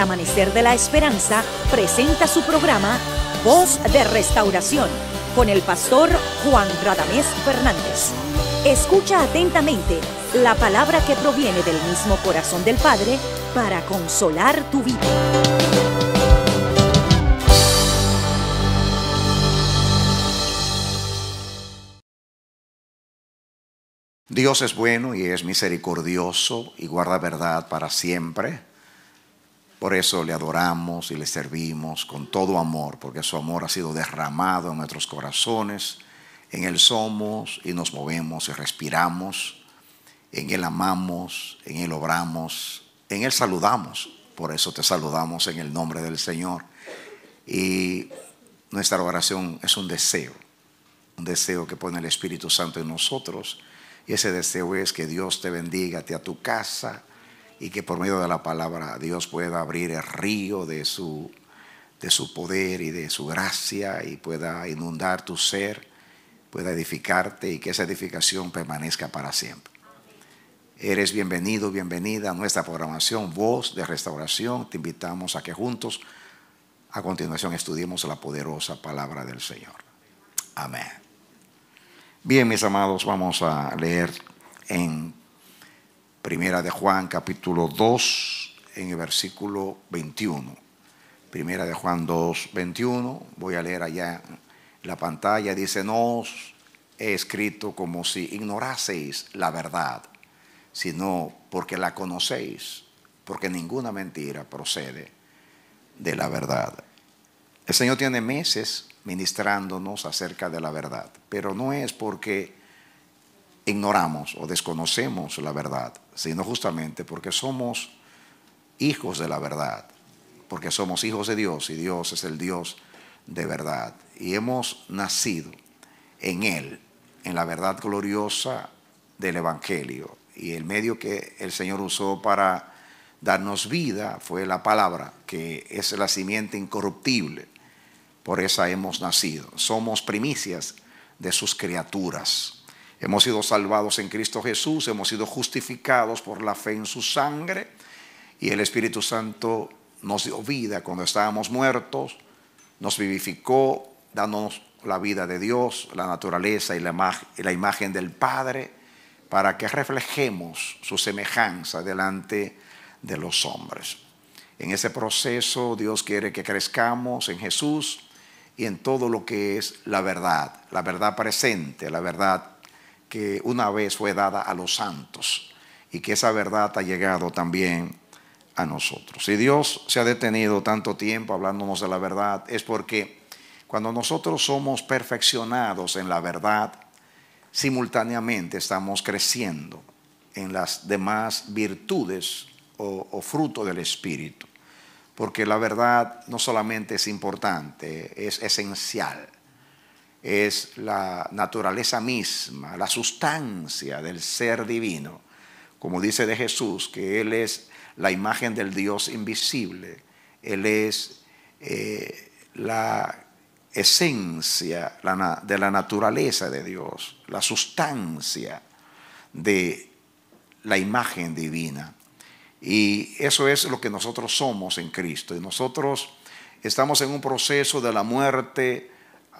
Amanecer de la Esperanza presenta su programa Voz de Restauración con el pastor Juan Radamés Fernández. Escucha atentamente la palabra que proviene del mismo corazón del Padre para consolar tu vida. Dios es bueno y es misericordioso y guarda verdad para siempre. Por eso le adoramos y le servimos con todo amor, porque su amor ha sido derramado en nuestros corazones. En Él somos y nos movemos y respiramos. En Él amamos, en Él obramos, en Él saludamos. Por eso te saludamos en el nombre del Señor. Y nuestra oración es un deseo, un deseo que pone el Espíritu Santo en nosotros. Y ese deseo es que Dios te bendiga, te a tu casa y que por medio de la palabra Dios pueda abrir el río de su, de su poder y de su gracia y pueda inundar tu ser, pueda edificarte y que esa edificación permanezca para siempre. Eres bienvenido, bienvenida a nuestra programación Voz de Restauración. Te invitamos a que juntos a continuación estudiemos la poderosa palabra del Señor. Amén. Bien, mis amados, vamos a leer en Primera de Juan capítulo 2 en el versículo 21. Primera de Juan 2, 21. Voy a leer allá la pantalla. Dice, no os he escrito como si ignoraseis la verdad, sino porque la conocéis, porque ninguna mentira procede de la verdad. El Señor tiene meses ministrándonos acerca de la verdad, pero no es porque ignoramos o desconocemos la verdad, sino justamente porque somos hijos de la verdad, porque somos hijos de Dios y Dios es el Dios de verdad. Y hemos nacido en Él, en la verdad gloriosa del Evangelio. Y el medio que el Señor usó para darnos vida fue la palabra, que es la simiente incorruptible. Por esa hemos nacido. Somos primicias de sus criaturas. Hemos sido salvados en Cristo Jesús, hemos sido justificados por la fe en su sangre y el Espíritu Santo nos dio vida cuando estábamos muertos, nos vivificó, dándonos la vida de Dios, la naturaleza y la, imagen del Padre, para que reflejemos su semejanza delante de los hombres. En ese proceso Dios quiere que crezcamos en Jesús y en todo lo que es la verdad, la verdad presente, la verdad que una vez fue dada a los santos y que esa verdad ha llegado también a nosotros. Si Dios se ha detenido tanto tiempo hablándonos de la verdad, es porque cuando nosotros somos perfeccionados en la verdad, simultáneamente estamos creciendo en las demás virtudes o, o fruto del Espíritu. Porque la verdad no solamente es importante, es esencial es la naturaleza misma, la sustancia del ser divino, como dice de Jesús, que Él es la imagen del Dios invisible, Él es eh, la esencia de la naturaleza de Dios, la sustancia de la imagen divina. Y eso es lo que nosotros somos en Cristo. Y nosotros estamos en un proceso de la muerte,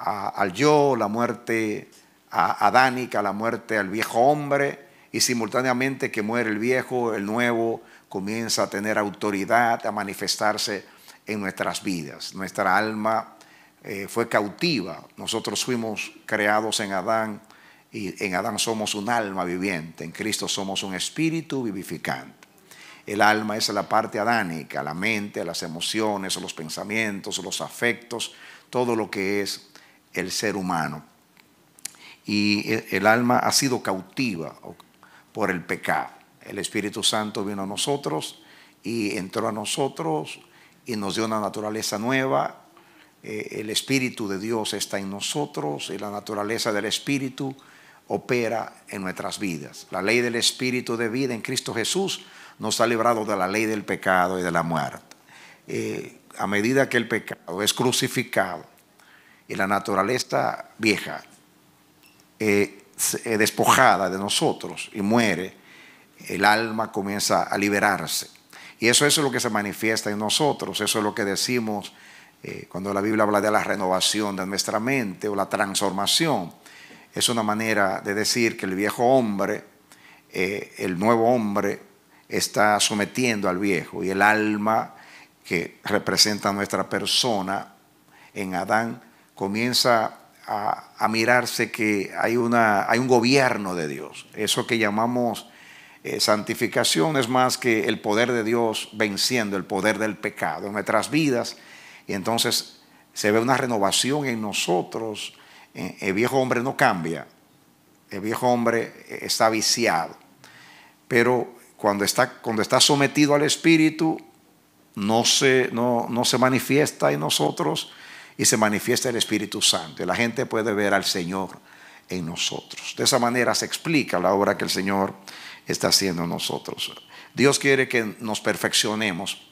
al yo, la muerte adánica, la muerte al viejo hombre, y simultáneamente que muere el viejo, el nuevo comienza a tener autoridad, a manifestarse en nuestras vidas. Nuestra alma eh, fue cautiva, nosotros fuimos creados en Adán y en Adán somos un alma viviente, en Cristo somos un espíritu vivificante. El alma es la parte adánica, la mente, las emociones, los pensamientos, los afectos, todo lo que es el ser humano. Y el alma ha sido cautiva por el pecado. El Espíritu Santo vino a nosotros y entró a nosotros y nos dio una naturaleza nueva. Eh, el Espíritu de Dios está en nosotros y la naturaleza del Espíritu opera en nuestras vidas. La ley del Espíritu de vida en Cristo Jesús nos ha librado de la ley del pecado y de la muerte. Eh, a medida que el pecado es crucificado y la naturaleza vieja eh, eh, despojada de nosotros y muere, el alma comienza a liberarse. Y eso, es lo que se manifiesta en nosotros, eso es lo que decimos eh, cuando la Biblia habla de la renovación de nuestra mente o la transformación. Es una manera de decir que el viejo hombre, el nuevo hombre, está sometiendo al viejo y el alma que representa nuestra persona en Adán comienza a, mirarse que hay, una, hay un gobierno de Dios. Eso que llamamos eh, santificación es más que el poder de Dios venciendo el poder del pecado en nuestras vidas. Y entonces se ve una renovación en nosotros. Eh, El viejo hombre no cambia. El viejo hombre eh, está viciado. Pero cuando está, cuando está sometido al Espíritu, no se, no, no se manifiesta en nosotros y se manifiesta el Espíritu Santo. Y la gente puede ver al Señor en nosotros. De esa manera se explica la obra que el Señor está haciendo en nosotros. Dios quiere que nos perfeccionemos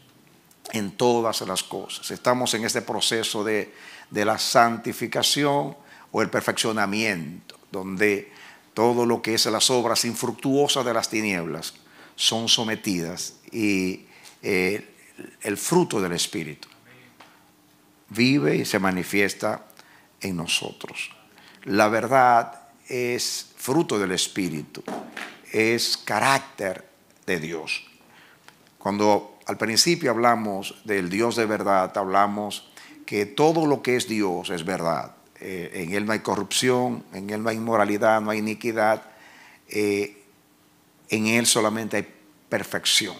en todas las cosas. Estamos en este proceso de, de la santificación o el perfeccionamiento, donde todo lo que es las obras infructuosas de las tinieblas son sometidas y eh, el fruto del Espíritu vive y se manifiesta en nosotros. La verdad es fruto del Espíritu, es carácter de Dios. Cuando al principio hablamos del Dios de verdad, hablamos que todo lo que es Dios es verdad. Eh, en Él no hay corrupción, en Él no hay inmoralidad, no hay iniquidad. Eh, en Él solamente hay perfección.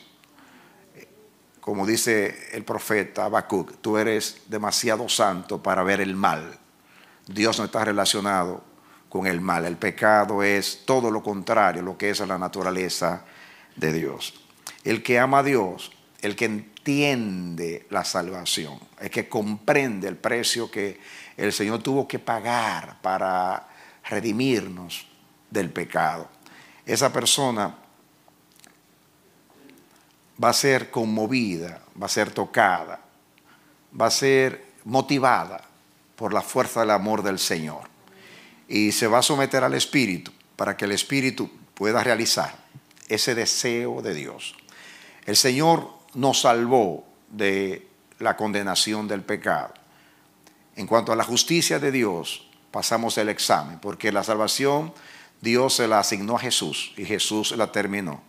Como dice el profeta Habacuc, tú eres demasiado santo para ver el mal. Dios no está relacionado con el mal. El pecado es todo lo contrario, lo que es la naturaleza de Dios. El que ama a Dios, el que entiende la salvación, el que comprende el precio que el Señor tuvo que pagar para redimirnos del pecado. Esa persona va a ser conmovida, va a ser tocada, va a ser motivada por la fuerza del amor del Señor. Y se va a someter al Espíritu para que el Espíritu pueda realizar ese deseo de Dios. El Señor nos salvó de la condenación del pecado. En cuanto a la justicia de Dios, pasamos el examen, porque la salvación Dios se la asignó a Jesús y Jesús la terminó.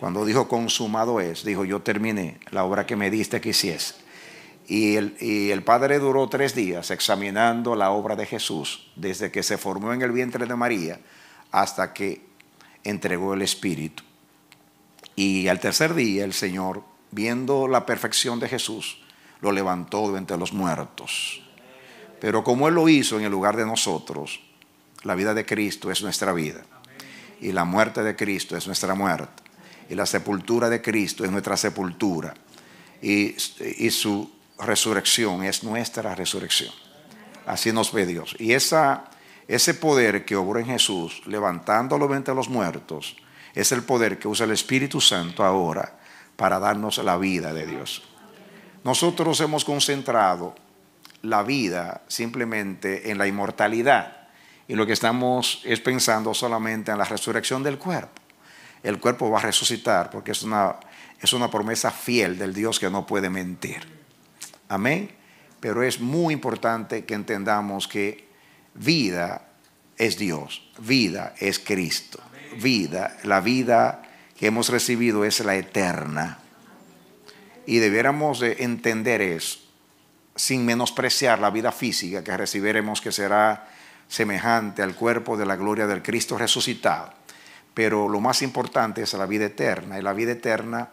Cuando dijo consumado es, dijo yo terminé la obra que me diste que hiciese. Y el, y el Padre duró tres días examinando la obra de Jesús, desde que se formó en el vientre de María hasta que entregó el Espíritu. Y al tercer día el Señor, viendo la perfección de Jesús, lo levantó de entre los muertos. Pero como Él lo hizo en el lugar de nosotros, la vida de Cristo es nuestra vida. Y la muerte de Cristo es nuestra muerte. Y la sepultura de Cristo es nuestra sepultura. Y, su resurrección es nuestra resurrección. Así nos ve Dios. Y ese poder que obró en Jesús, levantándolo entre los muertos, es el poder que usa el Espíritu Santo ahora para darnos la vida de Dios. Nosotros hemos concentrado la vida simplemente en la inmortalidad y lo que estamos es pensando solamente en la resurrección del cuerpo. El cuerpo va a resucitar porque es una, es una promesa fiel del Dios que no puede mentir. Amén. Pero es muy importante que entendamos que vida es Dios, vida es Cristo, vida, la vida que hemos recibido es la eterna. Y debiéramos de entender eso, sin menospreciar la vida física que recibiremos, que será semejante al cuerpo de la gloria del Cristo resucitado. Pero lo más importante es la vida eterna, y la vida eterna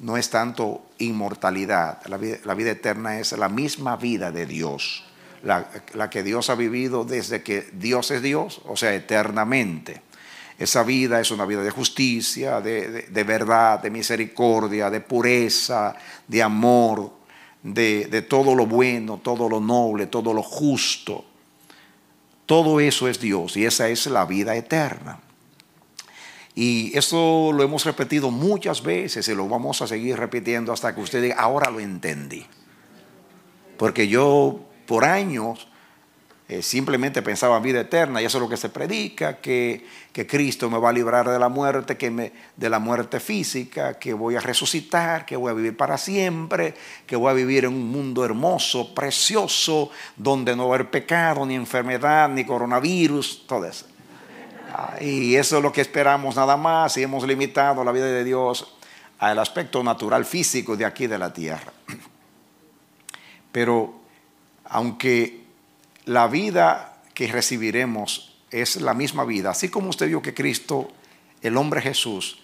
no es tanto inmortalidad, la vida, la vida, eterna es la misma vida de Dios. la, la que Dios ha vivido desde que Dios es Dios, o sea, eternamente. Esa vida es una vida de justicia, de, de- verdad, de misericordia, de pureza, de amor, de, de todo lo bueno, todo lo noble, todo lo justo. Todo eso es Dios y esa es la vida eterna. Y esto lo hemos repetido muchas veces y lo vamos a seguir repitiendo hasta que usted diga, ahora lo entendí. Porque yo por años eh, simplemente pensaba en vida eterna y eso es lo que se predica, que, que Cristo me va a librar de la muerte, que me, de la muerte física, que voy a resucitar, que voy a vivir para siempre, que voy a vivir en un mundo hermoso, precioso, donde no va a haber pecado, ni enfermedad, ni coronavirus, todo eso. Ah, Y eso es lo que esperamos nada más y hemos limitado la vida de Dios al aspecto natural físico de aquí de la tierra. Pero aunque la vida que recibiremos es la misma vida, así como usted vio que Cristo, el hombre Jesús,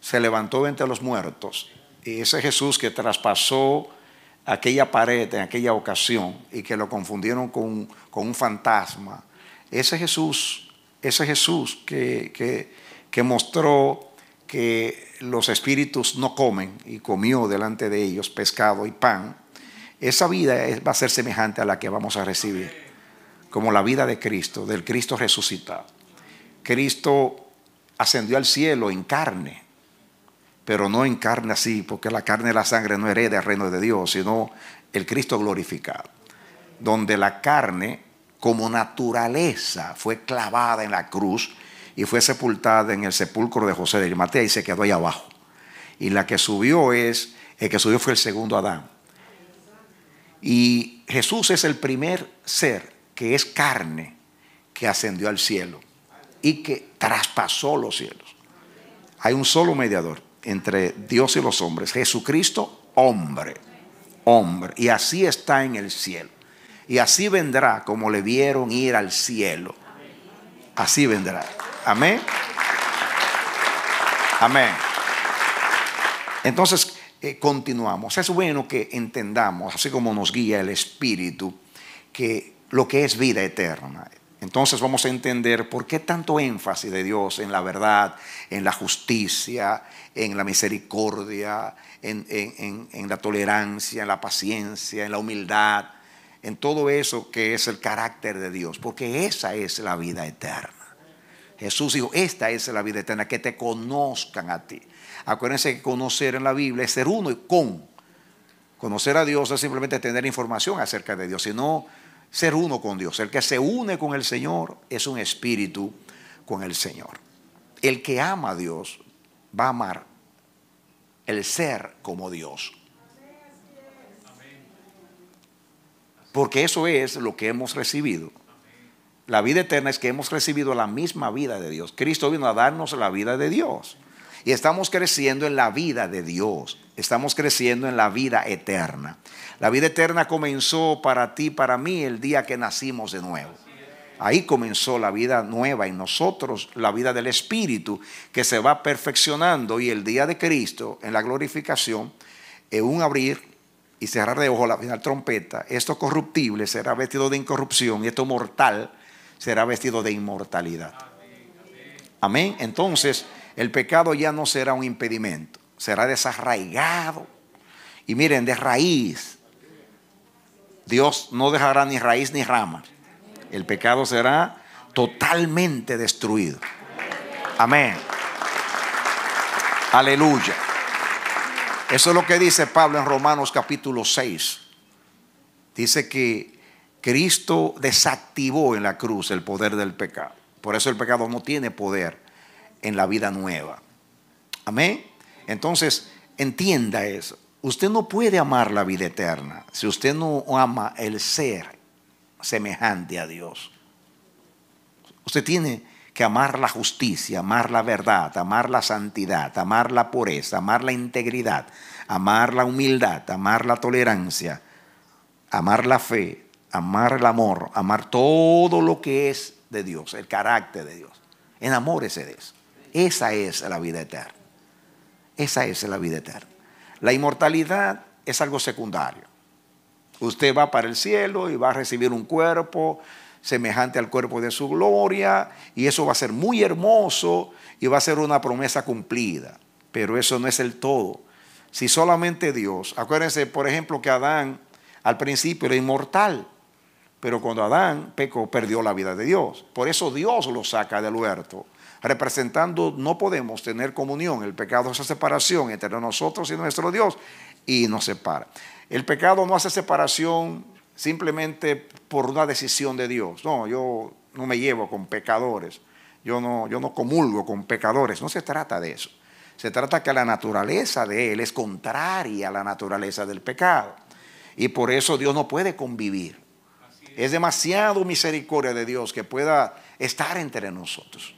se levantó entre los muertos, y ese Jesús que traspasó aquella pared en aquella ocasión y que lo confundieron con, con un fantasma, ese Jesús, ese Jesús que, que, mostró que los espíritus no comen y comió delante de ellos pescado y pan, esa vida va a ser semejante a la que vamos a recibir, como la vida de Cristo, del Cristo resucitado. Cristo ascendió al cielo en carne, pero no en carne así, porque la carne y la sangre no hereda el reino de Dios, sino el Cristo glorificado, donde la carne como naturaleza fue clavada en la cruz y fue sepultada en el sepulcro de José de Arimatea y se quedó ahí abajo. Y la que subió es, el que subió fue el segundo Adán. Y Jesús es el primer ser que es carne que ascendió al cielo y que traspasó los cielos. Hay un solo mediador entre Dios y los hombres, Jesucristo, hombre, hombre. Y así está en el cielo. Y así vendrá como le vieron ir al cielo. Así vendrá. Amén. Amén. Entonces, eh, continuamos. Es bueno que entendamos, así como nos guía el Espíritu, que lo que es vida eterna. Entonces vamos a entender por qué tanto énfasis de Dios en la verdad, en la justicia, en la misericordia, en, en- en- en la tolerancia, en la paciencia, en la humildad, en todo eso que es el carácter de Dios, porque esa es la vida eterna. Jesús dijo, esta es la vida eterna, que te conozcan a ti. Acuérdense que conocer en la Biblia es ser uno con. Conocer a Dios es simplemente tener información acerca de Dios, sino ser uno con Dios. El que se une con el Señor es un espíritu con el Señor. El que ama a Dios va a amar el ser como Dios. Porque eso es lo que hemos recibido. La vida eterna es que hemos recibido la misma vida de Dios. Cristo vino a darnos la vida de Dios. Y estamos creciendo en la vida de Dios. Estamos creciendo en la vida eterna. La vida eterna comenzó para ti, para mí, el día que nacimos de nuevo. Ahí comenzó la vida nueva en nosotros, la vida del Espíritu, que se va perfeccionando. Y el día de Cristo, en la glorificación, en un abrir y cerrar de ojos la final trompeta, esto corruptible será vestido de incorrupción y esto mortal será vestido de inmortalidad. Amén. Entonces, el pecado ya no será un impedimento, será desarraigado. Y miren, de raíz, Dios no dejará ni raíz ni rama. El pecado será totalmente destruido. Amén. Aleluya. Eso es lo que dice Pablo en Romanos capítulo 6. Dice que Cristo desactivó en la cruz el poder del pecado. Por eso el pecado no tiene poder en la vida nueva. Amén. Entonces, entienda eso. Usted no puede amar la vida eterna si usted no ama el ser semejante a Dios. Usted tiene que amar la justicia, amar la verdad, amar la santidad, amar la pureza, amar la integridad, amar la humildad, amar la tolerancia, amar la fe, amar el amor, amar todo lo que es de Dios, el carácter de Dios. Enamórese de eso. Esa es la vida eterna. Esa es la vida eterna. La inmortalidad es algo secundario. Usted va para el cielo y va a recibir un cuerpo semejante al cuerpo de su gloria y eso va a ser muy hermoso y va a ser una promesa cumplida. Pero eso no es el todo. Si solamente Dios, acuérdense por ejemplo que Adán al principio era inmortal, pero cuando Adán pecó perdió la vida de Dios. Por eso Dios lo saca del huerto, representando no podemos tener comunión, el pecado es la separación entre nosotros y nuestro Dios y nos separa. El pecado no hace separación simplemente por una decisión de Dios. No, yo no me llevo con pecadores. Yo no, yo no comulgo con pecadores. No se trata de eso. Se trata que la naturaleza de Él es contraria a la naturaleza del pecado. Y por eso Dios no puede convivir. Es demasiado misericordia de Dios que pueda estar entre nosotros.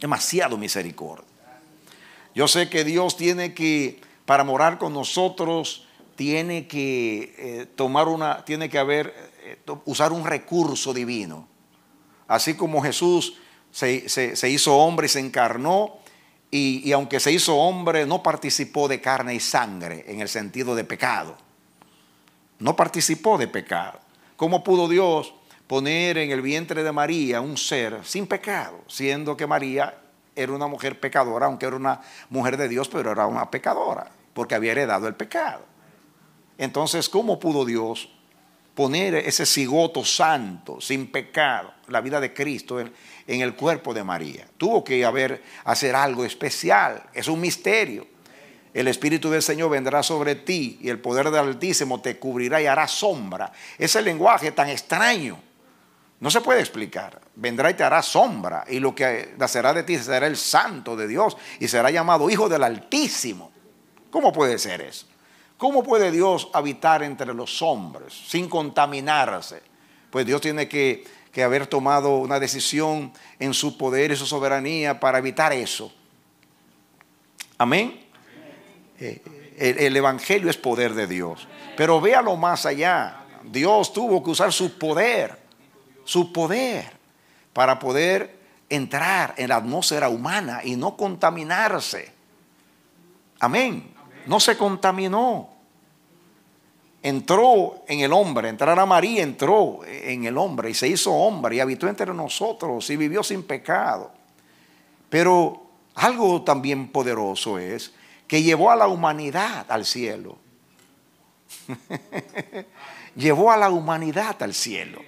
Demasiado misericordia. Yo sé que Dios tiene que, para morar con nosotros, tiene que eh, tomar una, tiene que haber, eh, usar un recurso divino. Así como Jesús se, se hizo hombre y se encarnó, y, y, aunque se hizo hombre, no participó de carne y sangre en el sentido de pecado. No participó de pecado. ¿Cómo pudo Dios poner en el vientre de María un ser sin pecado, siendo que María era una mujer pecadora, aunque era una mujer de Dios, pero era una pecadora, porque había heredado el pecado? Entonces, ¿cómo pudo Dios poner ese cigoto santo, sin pecado, la vida de Cristo en, el cuerpo de María? Tuvo que haber, hacer algo especial, es un misterio. El Espíritu del Señor vendrá sobre ti y el poder del Altísimo te cubrirá y hará sombra. Ese lenguaje tan extraño no se puede explicar. Vendrá y te hará sombra y lo que nacerá de ti será el santo de Dios y será llamado Hijo del Altísimo. ¿Cómo puede ser eso? ¿Cómo puede Dios habitar entre los hombres sin contaminarse? Pues Dios tiene que, que, haber tomado una decisión en su poder y su soberanía para evitar eso. Amén. Eh, el, el, Evangelio es poder de Dios. Pero véalo más allá. Dios tuvo que usar su poder, su poder, para poder entrar en la atmósfera humana y no contaminarse. Amén no se contaminó. Entró en el hombre, entrar a María entró en el hombre y se hizo hombre y habitó entre nosotros y vivió sin pecado. Pero algo también poderoso es que llevó a la humanidad al cielo. llevó a la humanidad al cielo.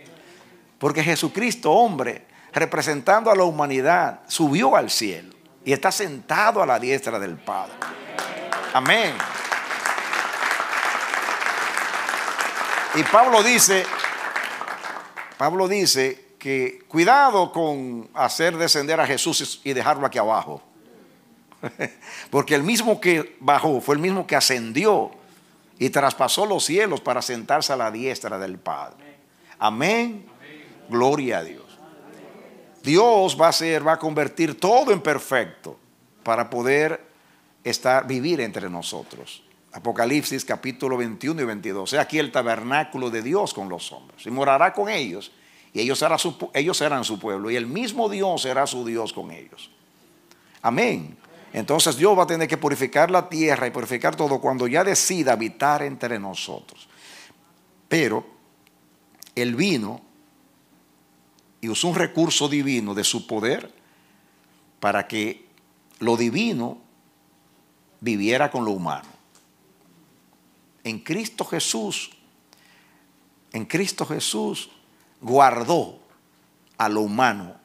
Porque Jesucristo, hombre, representando a la humanidad, subió al cielo y está sentado a la diestra del Padre. Amén. Y Pablo dice, Pablo dice que cuidado con hacer descender a Jesús y dejarlo aquí abajo. Porque el mismo que bajó fue el mismo que ascendió y traspasó los cielos para sentarse a la diestra del Padre. Amén. Gloria a Dios. Dios va a hacer, va a convertir todo en perfecto para poder estar, vivir entre nosotros. Apocalipsis capítulo 21 y 22. Sea aquí el tabernáculo de Dios con los hombres. Y morará con ellos. Y ellos, serán su, ellos serán su pueblo. Y el mismo Dios será su Dios con ellos. Amén. Entonces Dios va a tener que purificar la tierra y purificar todo cuando ya decida habitar entre nosotros. Pero Él vino y usó un recurso divino de su poder para que lo divino viviera con lo humano. En Cristo Jesús, en Cristo Jesús guardó a lo humano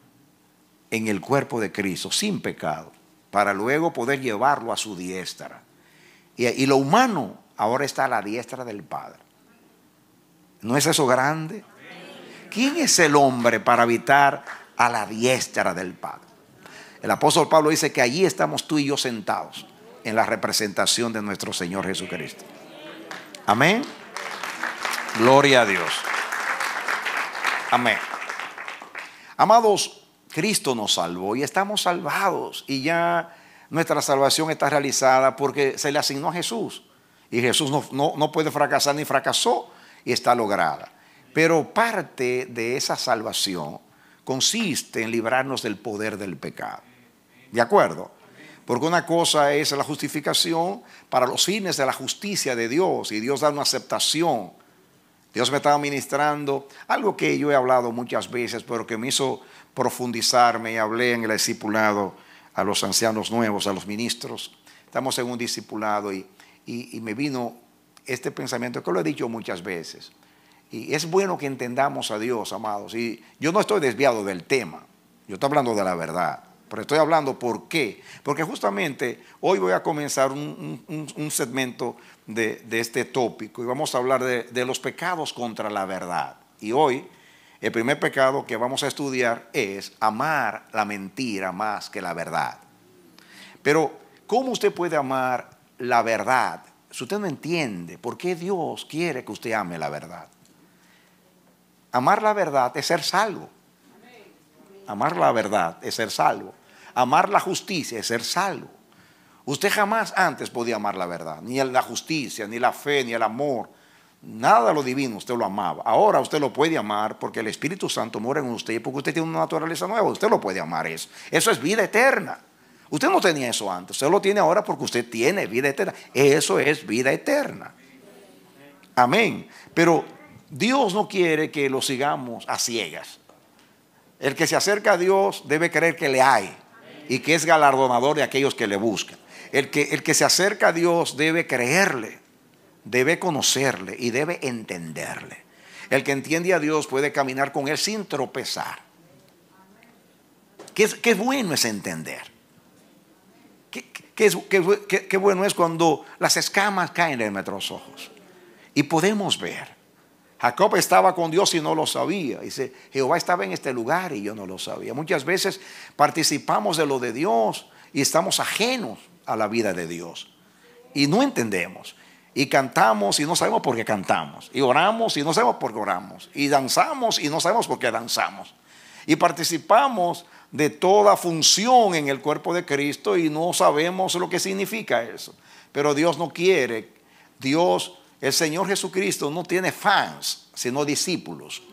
en el cuerpo de Cristo sin pecado, para luego poder llevarlo a su diestra. Y, lo humano ahora está a la diestra del Padre. ¿No es eso grande? ¿Quién es el hombre para habitar a la diestra del Padre? El apóstol Pablo dice que allí estamos tú y yo sentados en la representación de nuestro Señor Jesucristo. Amén. Gloria a Dios. Amén. Amados, Cristo nos salvó y estamos salvados y ya nuestra salvación está realizada porque se le asignó a Jesús. Y Jesús no, no, no puede fracasar ni fracasó y está lograda. Pero parte de esa salvación consiste en librarnos del poder del pecado. ¿De acuerdo? Porque una cosa es la justificación para los fines de la justicia de Dios y Dios da una aceptación Dios me estaba ministrando algo que yo he hablado muchas veces, pero que me hizo profundizarme y hablé en el discipulado a los ancianos nuevos, a los ministros. Estamos en un discipulado y, y, y me vino este pensamiento que lo he dicho muchas veces. Y es bueno que entendamos a Dios, amados. Y yo no estoy desviado del tema, yo estoy hablando de la verdad. Pero estoy hablando por qué. Porque justamente hoy voy a comenzar un, segmento de, de, este tópico y vamos a hablar de, de los pecados contra la verdad. Y hoy el primer pecado que vamos a estudiar es amar la mentira más que la verdad. Pero, ¿cómo usted puede amar la verdad si usted no entiende por qué Dios quiere que usted ame la verdad? Amar la verdad es ser salvo. Amar la verdad es ser salvo. Amar la justicia es ser salvo. Usted jamás antes podía amar la verdad, ni la justicia, ni la fe, ni el amor. Nada de lo divino usted lo amaba. Ahora usted lo puede amar porque el Espíritu Santo mora en usted y porque usted tiene una naturaleza nueva. Usted lo puede amar eso. Eso es vida eterna. Usted no tenía eso antes. Usted lo tiene ahora porque usted tiene vida eterna. Eso es vida eterna. Amén. Pero Dios no quiere que lo sigamos a ciegas. El que se acerca a Dios debe creer que le hay y que es galardonador de aquellos que le buscan. El que, el que se acerca a Dios debe creerle, debe conocerle y debe entenderle. El que entiende a Dios puede caminar con Él sin tropezar. Qué, qué bueno es entender. Qué, qué, qué, bueno es cuando las escamas caen en nuestros ojos y podemos ver. Jacob estaba con Dios y no lo sabía. Dice, Jehová estaba en este lugar y yo no lo sabía. Muchas veces participamos de lo de Dios y estamos ajenos a la vida de Dios. Y no entendemos. Y cantamos y no sabemos por qué cantamos. Y oramos y no sabemos por qué oramos. Y danzamos y no sabemos por qué danzamos. Y participamos de toda función en el cuerpo de Cristo y no sabemos lo que significa eso. Pero Dios no quiere. Dios el Señor Jesucristo no tiene fans, sino discípulos.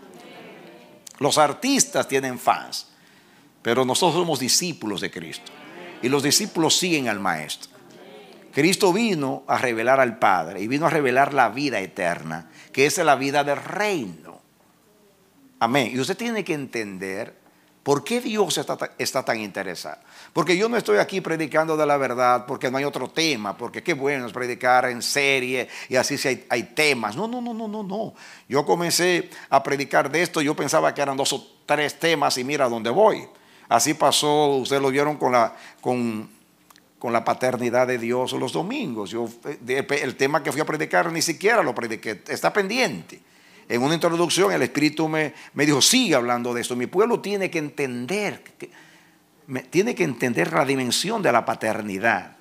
Los artistas tienen fans, pero nosotros somos discípulos de Cristo. Y los discípulos siguen al Maestro. Cristo vino a revelar al Padre y vino a revelar la vida eterna, que es la vida del reino. Amén. Y usted tiene que entender ¿Por qué Dios está, está, tan interesado? Porque yo no estoy aquí predicando de la verdad porque no hay otro tema, porque qué bueno es predicar en serie y así si hay, hay, temas. No, no, no, no, no, no. Yo comencé a predicar de esto, yo pensaba que eran dos o tres temas y mira dónde voy. Así pasó, ustedes lo vieron con la, con, con la paternidad de Dios los domingos. Yo, el tema que fui a predicar ni siquiera lo prediqué, está pendiente en una introducción el Espíritu me, me dijo, sigue hablando de esto. Mi pueblo tiene que entender, tiene que entender la dimensión de la paternidad.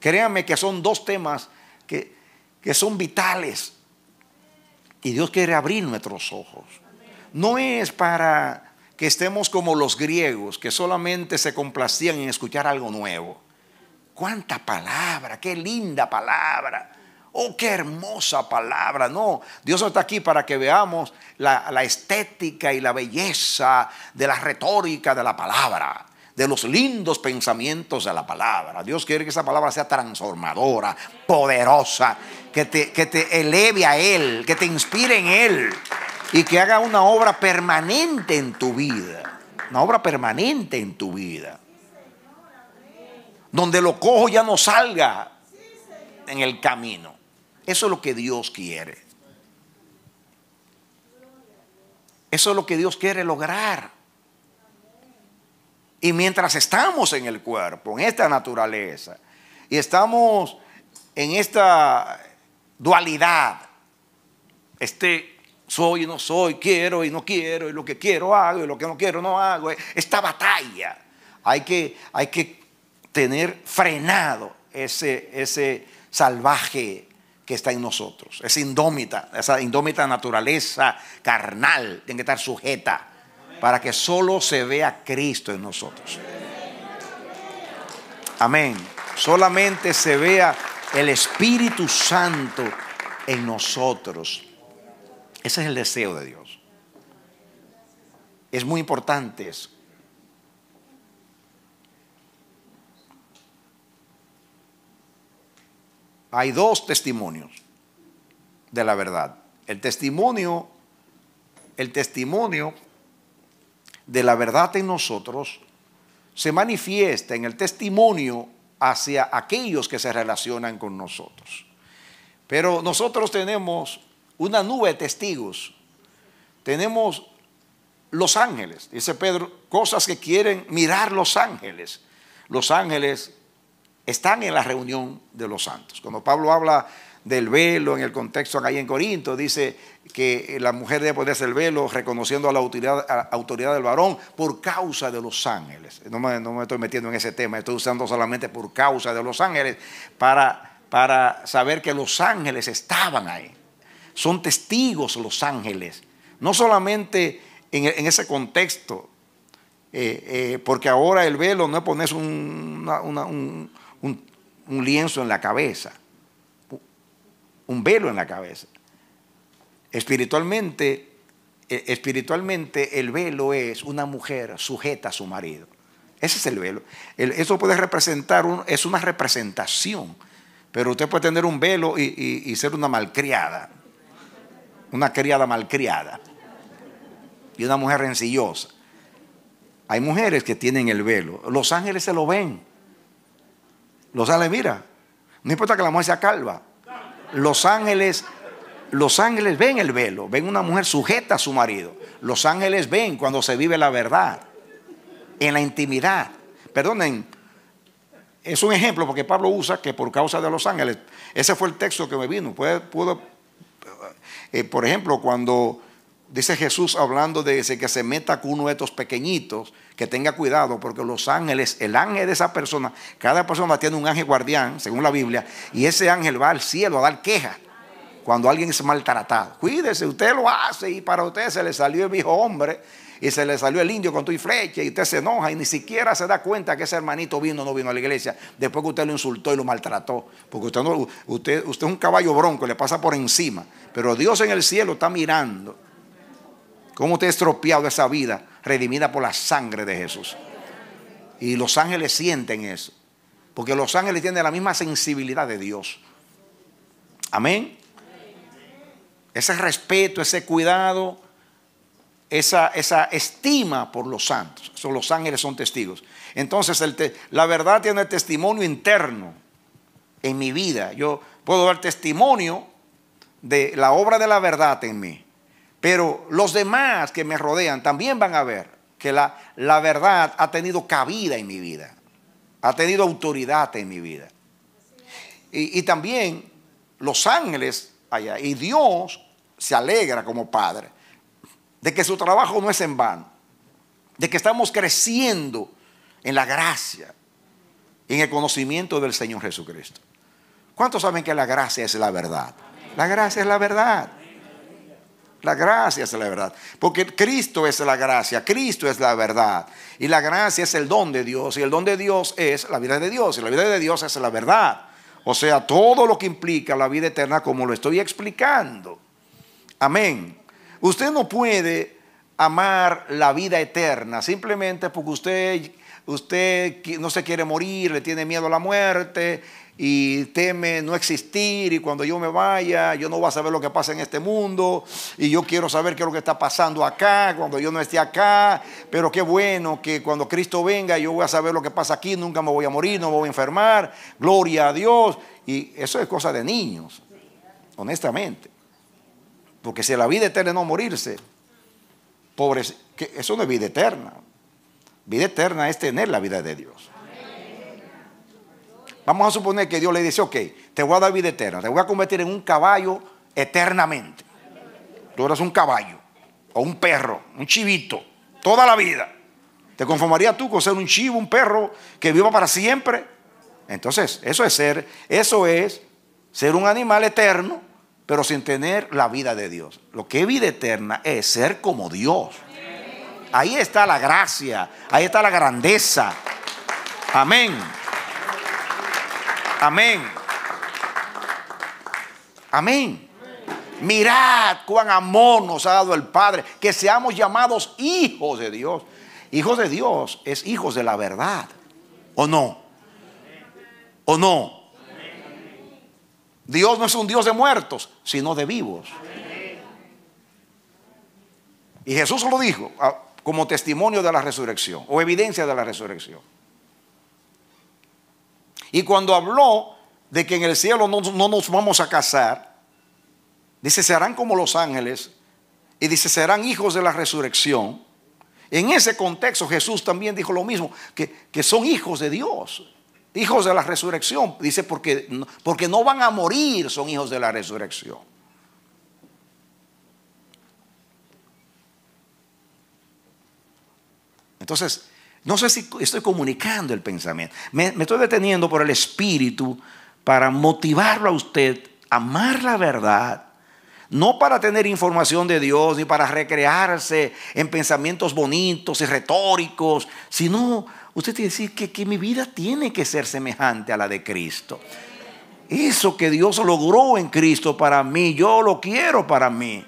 Créanme que son dos temas que, que son vitales. Y Dios quiere abrir nuestros ojos. No es para que estemos como los griegos, que solamente se complacían en escuchar algo nuevo. Cuánta palabra, qué linda palabra. Oh, qué hermosa palabra. No, Dios está aquí para que veamos la, estética y la belleza de la retórica de la palabra, de los lindos pensamientos de la palabra. Dios quiere que esa palabra sea transformadora, poderosa, que te, que te eleve a Él, que te inspire en Él y que haga una obra permanente en tu vida. Una obra permanente en tu vida. Donde lo cojo ya no salga en el camino. Eso es lo que Dios quiere. Eso es lo que Dios quiere lograr. Y mientras estamos en el cuerpo, en esta naturaleza, y estamos en esta dualidad, este soy y no soy, quiero y no quiero, y lo que quiero hago, y lo que no quiero no hago, esta batalla, hay que, hay que tener frenado ese, ese salvaje que está en nosotros. Esa indómita, esa indómita naturaleza carnal tiene que estar sujeta para que solo se vea Cristo en nosotros. Amén. Solamente se vea el Espíritu Santo en nosotros. Ese es el deseo de Dios. Es muy importante eso. Hay dos testimonios de la verdad. El testimonio, el testimonio de la verdad en nosotros se manifiesta en el testimonio hacia aquellos que se relacionan con nosotros. Pero nosotros tenemos una nube de testigos. Tenemos los ángeles, dice Pedro, cosas que quieren mirar los ángeles. Los ángeles están en la reunión de los santos. Cuando Pablo habla del velo en el contexto ahí en Corinto, dice que la mujer debe ponerse el velo reconociendo a la autoridad, del varón por causa de los ángeles. No me, estoy metiendo en ese tema, estoy usando solamente por causa de los ángeles para, para saber que los ángeles estaban ahí. Son testigos los ángeles, no solamente en, ese contexto, eh, eh, porque ahora el velo no es ponerse un, un, lienzo en la cabeza, un velo en la cabeza. Espiritualmente, eh, espiritualmente el velo es una mujer sujeta a su marido. Ese es el velo. El, eso puede representar, un, es una representación, pero usted puede tener un velo y, y, y ser una malcriada, una criada malcriada y una mujer rencillosa. Hay mujeres que tienen el velo. Los ángeles se lo ven. Los ángeles, mira, no importa que la mujer sea calva. Los ángeles, los ángeles ven el velo, ven una mujer sujeta a su marido. Los ángeles ven cuando se vive la verdad, en la intimidad. Perdonen, es un ejemplo porque Pablo usa que por causa de los ángeles, ese fue el texto que me vino. Puede, pudo, eh, por ejemplo, cuando dice Jesús hablando de ese que se meta con uno de estos pequeñitos, que tenga cuidado, porque los ángeles, el ángel de esa persona, cada persona tiene un ángel guardián, según la Biblia, y ese ángel va al cielo a dar queja cuando alguien es maltratado. Cuídese, usted lo hace y para usted se le salió el viejo hombre y se le salió el indio con tu y flecha y usted se enoja y ni siquiera se da cuenta que ese hermanito vino o no vino a la iglesia después que usted lo insultó y lo maltrató. Porque usted, no, usted, usted es un caballo bronco, le pasa por encima. Pero Dios en el cielo está mirando cómo usted ha estropeado esa vida redimida por la sangre de Jesús. Y los ángeles sienten eso. Porque los ángeles tienen la misma sensibilidad de Dios. Amén. Ese respeto, ese cuidado, esa, esa estima por los santos. Los ángeles son testigos. Entonces, el te, la verdad tiene testimonio interno en mi vida. Yo puedo dar testimonio de la obra de la verdad en mí. Pero los demás que me rodean también van a ver que la, la verdad ha tenido cabida en mi vida, ha tenido autoridad en mi vida. Y, y también los ángeles allá, y Dios se alegra como Padre de que su trabajo no es en vano, de que estamos creciendo en la gracia, en el conocimiento del Señor Jesucristo. ¿Cuántos saben que la gracia es la verdad? La gracia es la verdad. La gracia es la verdad. Porque Cristo es la gracia, Cristo es la verdad. Y la gracia es el don de Dios. Y el don de Dios es la vida de Dios. Y la vida de Dios es la verdad. O sea, todo lo que implica la vida eterna como lo estoy explicando. Amén. Usted no puede amar la vida eterna simplemente porque usted, usted no se quiere morir, le tiene miedo a la muerte y teme no existir y cuando yo me vaya yo no voy a saber lo que pasa en este mundo y yo quiero saber qué es lo que está pasando acá cuando yo no esté acá, pero qué bueno que cuando Cristo venga yo voy a saber lo que pasa aquí, nunca me voy a morir, no me voy a enfermar, gloria a Dios y eso es cosa de niños, honestamente. Porque si la vida eterna es no morirse, pobre, eso no es vida eterna. Vida eterna es tener la vida de Dios. Vamos a suponer que Dios le dice, ok, te voy a dar vida eterna, te voy a convertir en un caballo eternamente. Tú eres un caballo, o un perro, un chivito, toda la vida. ¿Te conformarías tú con ser un chivo, un perro que viva para siempre? Entonces, eso es ser, eso es ser un animal eterno, pero sin tener la vida de Dios. Lo que es vida eterna es ser como Dios. Ahí está la gracia, ahí está la grandeza. Amén. Amén. Amén. Mirad cuán amor nos ha dado el Padre, que seamos llamados hijos de Dios. Hijos de Dios es hijos de la verdad. ¿O no? ¿O no? Dios no es un Dios de muertos, sino de vivos. Y Jesús lo dijo ah, como testimonio de la resurrección o evidencia de la resurrección. Y cuando habló de que en el cielo no, no nos vamos a casar, dice, serán como los ángeles, y dice, serán hijos de la resurrección. En ese contexto Jesús también dijo lo mismo, que, que son hijos de Dios, hijos de la resurrección. Dice, porque, porque no van a morir, son hijos de la resurrección. Entonces, no sé si estoy comunicando el pensamiento. Me, estoy deteniendo por el Espíritu para motivarlo a usted a amar la verdad. No para tener información de Dios ni para recrearse en pensamientos bonitos y retóricos, sino usted tiene que decir que, que mi vida tiene que ser semejante a la de Cristo. Eso que Dios logró en Cristo para mí, yo lo quiero para mí.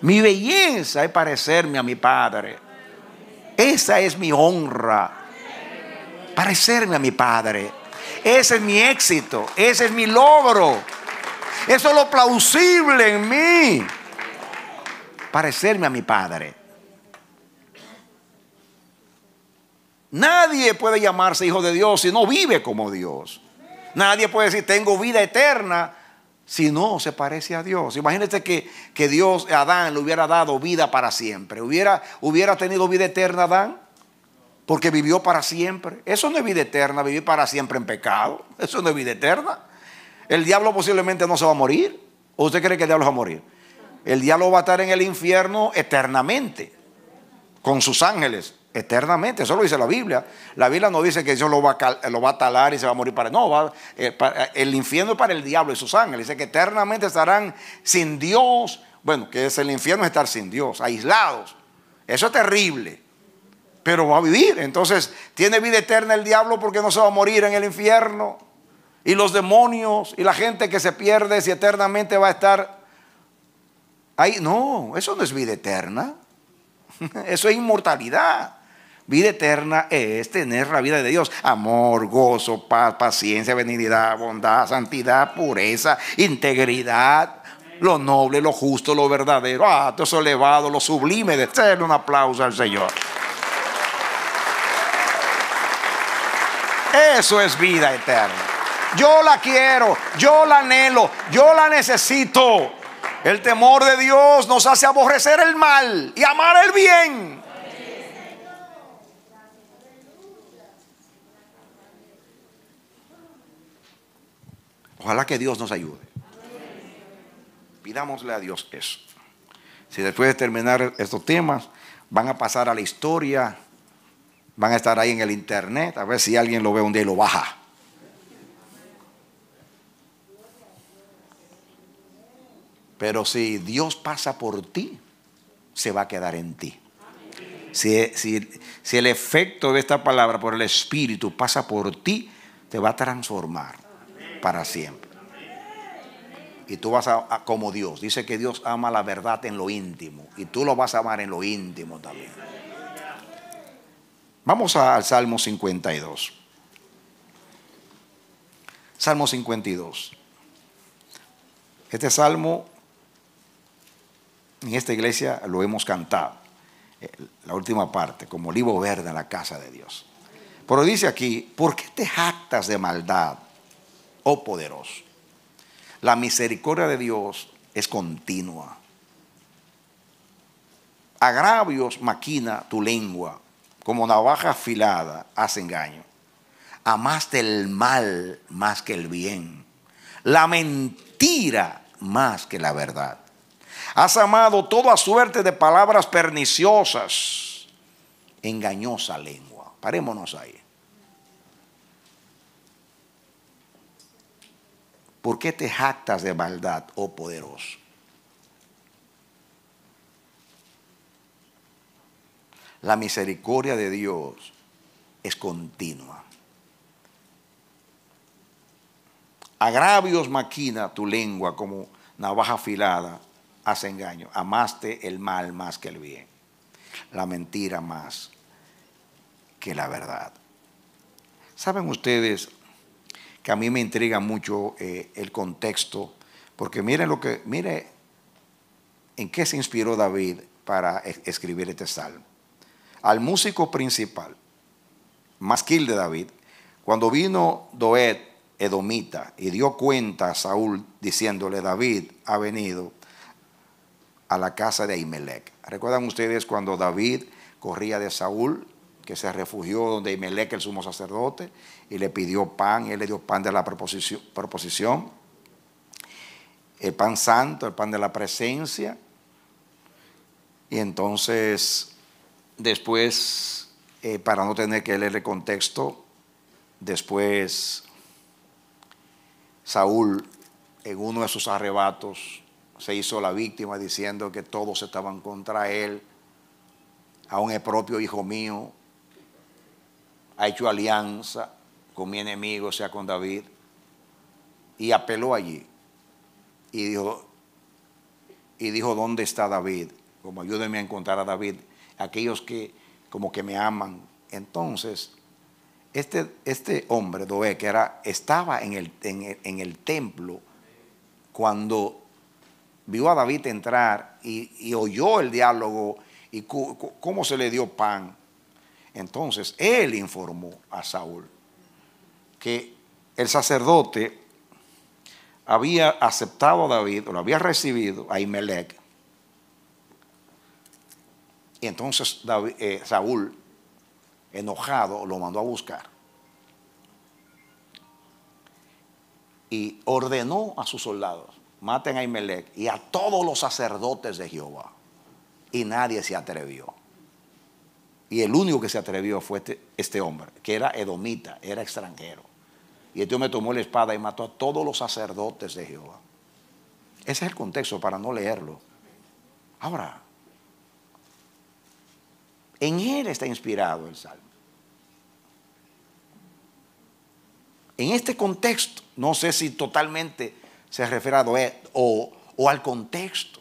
Mi belleza es parecerme a mi Padre. Esa es mi honra. Parecerme a mi Padre. Ese es mi éxito. Ese es mi logro. Eso es lo plausible en mí. Parecerme a mi Padre. Nadie puede llamarse hijo de Dios si no vive como Dios. Nadie puede decir tengo vida eterna si no se parece a Dios. Imagínate que, que Dios a Adán le hubiera dado vida para siempre. ¿Hubiera, ¿Hubiera tenido vida eterna Adán? Porque vivió para siempre. Eso no es vida eterna, vivir para siempre en pecado. Eso no es vida eterna. El diablo posiblemente no se va a morir. ¿O usted cree que el diablo va a morir? El diablo va a estar en el infierno eternamente. Con sus ángeles eternamente. Eso lo dice la Biblia. La Biblia no dice que Dios lo va a, talar y se va a morir para. No, va, eh, para, el infierno es para el diablo y sus ángeles. Dice que eternamente estarán sin Dios. Bueno, que es el infierno estar sin Dios, aislados. Eso es terrible. Pero va a vivir. Entonces, tiene vida eterna el diablo porque no se va a morir en el infierno. Y los demonios y la gente que se pierde si eternamente va a estar ahí. No, eso no es vida eterna. Eso es inmortalidad. Vida eterna es tener la vida de Dios. Amor, gozo, paz, paciencia, benignidad, bondad, santidad, pureza, integridad, lo noble, lo justo, lo verdadero. Ah, todo eso elevado, lo sublime de hacerle un aplauso al Señor. Eso es vida eterna. Yo la quiero, yo la anhelo, yo la necesito. El temor de Dios nos hace aborrecer el mal y amar el bien. Ojalá que Dios nos ayude. Pidámosle a Dios eso. Si después de terminar estos temas van a pasar a la historia, van a estar ahí en el internet, a ver si alguien lo ve un día y lo baja. Pero si Dios pasa por ti, se va a quedar en ti. Si, si, si, el efecto de esta palabra por el Espíritu pasa por ti, te va a transformar para siempre. Y tú vas a, como Dios. Dice que Dios ama la verdad en lo íntimo. Y tú lo vas a amar en lo íntimo también. Vamos al Salmo 52. Salmo 52. Este salmo en esta iglesia lo hemos cantado. Eh, la última parte, como olivo verde en la casa de Dios. Pero dice aquí, ¿por qué te jactas de maldad, oh poderoso? La misericordia de Dios es continua. Agravios maquina tu lengua, como navaja afilada hace engaño. Amaste el mal más que el bien, la mentira más que la verdad. Has amado toda suerte de palabras perniciosas, engañosa lengua. Parémonos ahí. ¿Por qué te jactas de maldad, oh poderoso? La misericordia de Dios es continua. Agravios maquina tu lengua como navaja afilada hace engaño. Amaste el mal más que el bien. La mentira más que la verdad. ¿Saben ustedes que a mí me intriga mucho eh, el contexto? Porque miren lo que, mire en qué se inspiró David para es- escribir este salmo. Al músico principal, masquil de David, cuando vino Doed, Edomita, y dio cuenta a Saúl diciéndole, David ha venido a la casa de Ahimelech. ¿Recuerdan ustedes cuando David corría de Saúl, que se refugió donde Ahimelech, el sumo sacerdote, y le pidió pan, y él le dio pan de la proposición, proposición el pan santo, el pan de la presencia. Y entonces, después, eh, para no tener que leer el contexto, después Saúl, en uno de sus arrebatos, se hizo la víctima diciendo que todos estaban contra él, aún el propio hijo mío ha hecho alianza con mi enemigo, o sea, con David, y apeló allí y dijo, y dijo, ¿dónde está David? Como ayúdenme a encontrar a David, aquellos que como que me aman. Entonces, este, este hombre, Doé, que era, estaba en el, en el- en el templo cuando vio a David entrar y, oyó el diálogo y cómo se le dio pan. Entonces, él informó a Saúl que el sacerdote había aceptado a David, lo había recibido a Imelec. Y entonces eh, Saúl, enojado, lo mandó a buscar. Y ordenó a sus soldados, maten a Imelec y a todos los sacerdotes de Jehová. Y nadie se atrevió. Y el único que se atrevió fue este, este hombre, que era edomita, era extranjero. Y este hombre tomó la espada y mató a todos los sacerdotes de Jehová. Ese es el contexto para no leerlo. Ahora, en él está inspirado el salmo. En este contexto, no sé si totalmente se refiere a Doé o, o al contexto.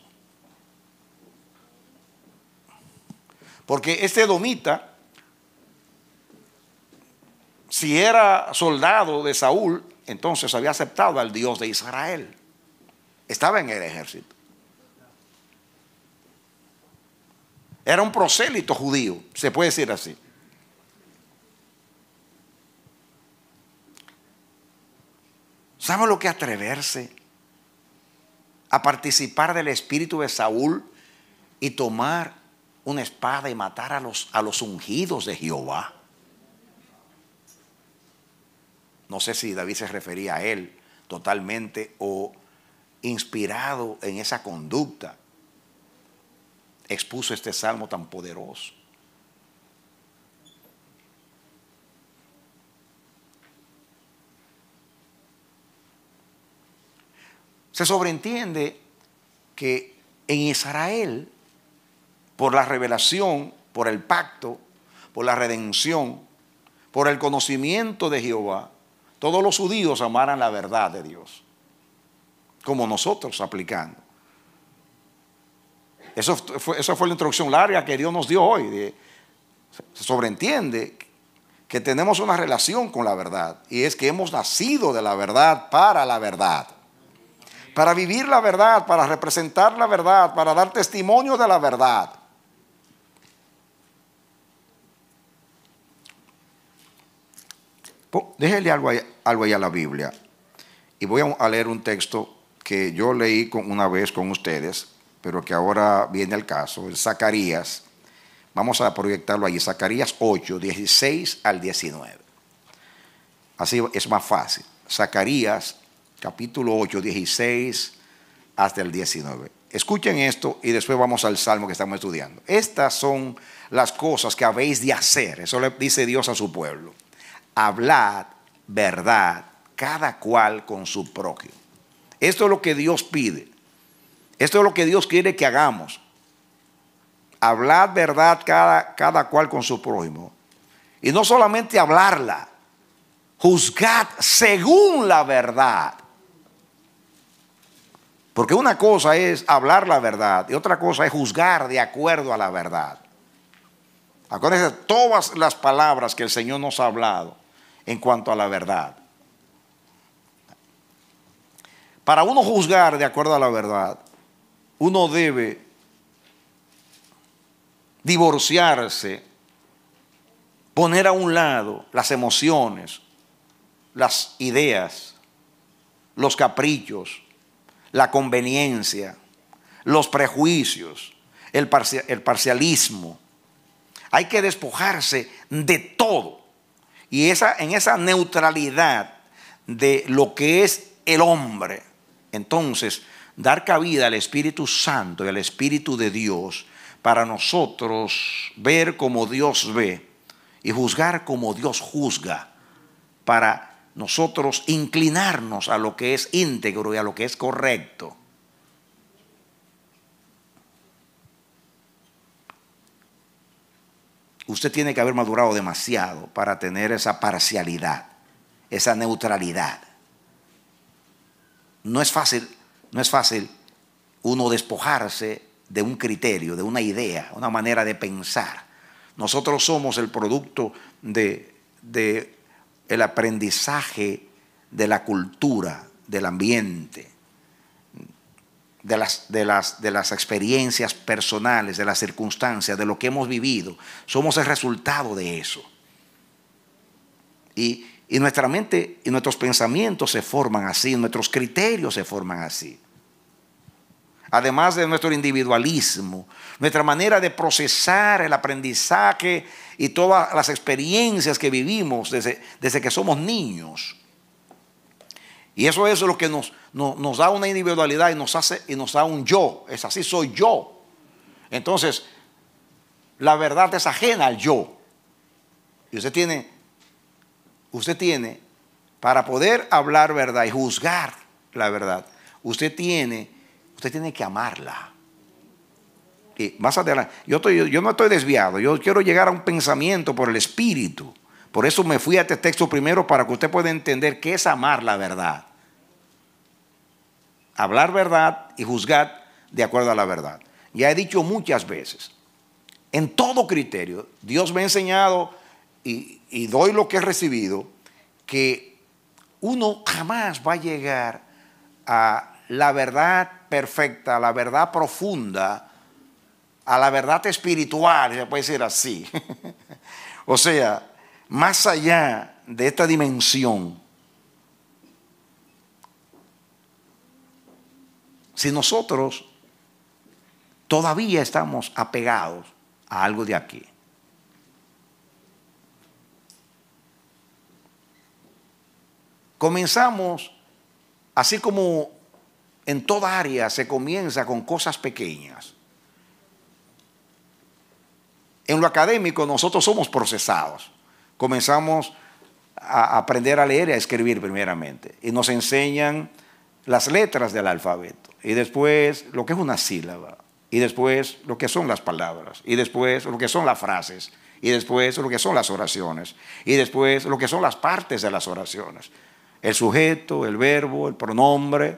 Porque este domita, si era soldado de Saúl, entonces había aceptado al Dios de Israel. Estaba en el ejército. Era un prosélito judío, se puede decir así. ¿Sabe lo que atreverse a participar del espíritu de Saúl y tomar una espada y matar a los, a los ungidos de Jehová? No sé si David se refería a él totalmente o inspirado en esa conducta expuso este salmo tan poderoso. Se sobreentiende que en Israel, por la revelación, por el pacto, por la redención, por el conocimiento de Jehová, todos los judíos amaran la verdad de Dios, como nosotros aplicando. Eso fue, esa fue la introducción larga que Dios nos dio hoy. se sobreentiende que tenemos una relación con la verdad y es que hemos nacido de la verdad para la verdad. Para vivir la verdad, para representar la verdad, para dar testimonio de la verdad. Déjele algo algo ahí a la Biblia. Y voy a, leer un texto que yo leí una vez con ustedes, pero que ahora viene al caso, en Zacarías. Vamos a proyectarlo allí, Zacarías 8, 16 al 19. Así es más fácil. Zacarías capítulo 8, 16 hasta el 19. Escuchen esto y después vamos al salmo que estamos estudiando. Estas son las cosas que habéis de hacer. Eso le dice Dios a su pueblo. Hablad verdad, cada cual con su prójimo. Esto es lo que Dios pide. Esto es lo que Dios quiere que hagamos. Hablad verdad cada, cada cual con su prójimo. Y no solamente hablarla, juzgad según la verdad. Porque una cosa es hablar la verdad y otra cosa es juzgar de acuerdo a la verdad. Acuérdense de todas las palabras que el Señor nos ha hablado en cuanto a la verdad. Para uno juzgar de acuerdo a la verdad, uno debe divorciarse, poner a un lado las emociones, las ideas, los caprichos, la conveniencia, los prejuicios, el, parcia- el parcialismo. Hay que despojarse de todo. Y esa, en esa neutralidad de lo que es el hombre, entonces dar cabida al Espíritu Santo y al Espíritu de Dios para nosotros ver como Dios ve y juzgar como Dios juzga, para nosotros inclinarnos a lo que es íntegro y a lo que es correcto. Usted tiene que haber madurado demasiado para tener esa parcialidad, esa neutralidad. No es fácil, no es fácil uno despojarse de un criterio, de una idea, una manera de pensar. Nosotros somos el producto de, el aprendizaje de la cultura, del ambiente, de las, de, las, de las experiencias personales, de las circunstancias, de lo que hemos vivido. Somos el resultado de eso. Y, y nuestra mente y nuestros pensamientos se forman así, nuestros criterios se forman así. Además de nuestro individualismo, nuestra manera de procesar el aprendizaje y todas las experiencias que vivimos desde, desde que somos niños. Y eso es lo que nos, nos, nos da una individualidad y nos hace y nos da un yo. Es así soy yo. Entonces, la verdad es ajena al yo. Y usted tiene, usted tiene, para poder hablar verdad y juzgar la verdad, usted tiene, usted tiene que amarla. Y más adelante, yo, yo no estoy desviado, yo quiero llegar a un pensamiento por el espíritu. Por eso me fui a este texto primero para que usted pueda entender qué es amar la verdad. Hablar verdad y juzgar de acuerdo a la verdad. Ya he dicho muchas veces, en todo criterio, Dios me ha enseñado y, y doy lo que he recibido, que uno jamás va a llegar a la verdad perfecta, a la verdad profunda, a la verdad espiritual, se puede decir así. o sea, más allá de esta dimensión, si nosotros todavía estamos apegados a algo de aquí, comenzamos, así como en toda área se comienza con cosas pequeñas. En lo académico nosotros somos procesados. Comenzamos a aprender a leer y a escribir primeramente. Y nos enseñan las letras del alfabeto. Y después lo que es una sílaba. Y después lo que son las palabras. Y después lo que son las frases. Y después lo que son las oraciones. Y después lo que son las partes de las oraciones. El sujeto, el verbo, el pronombre,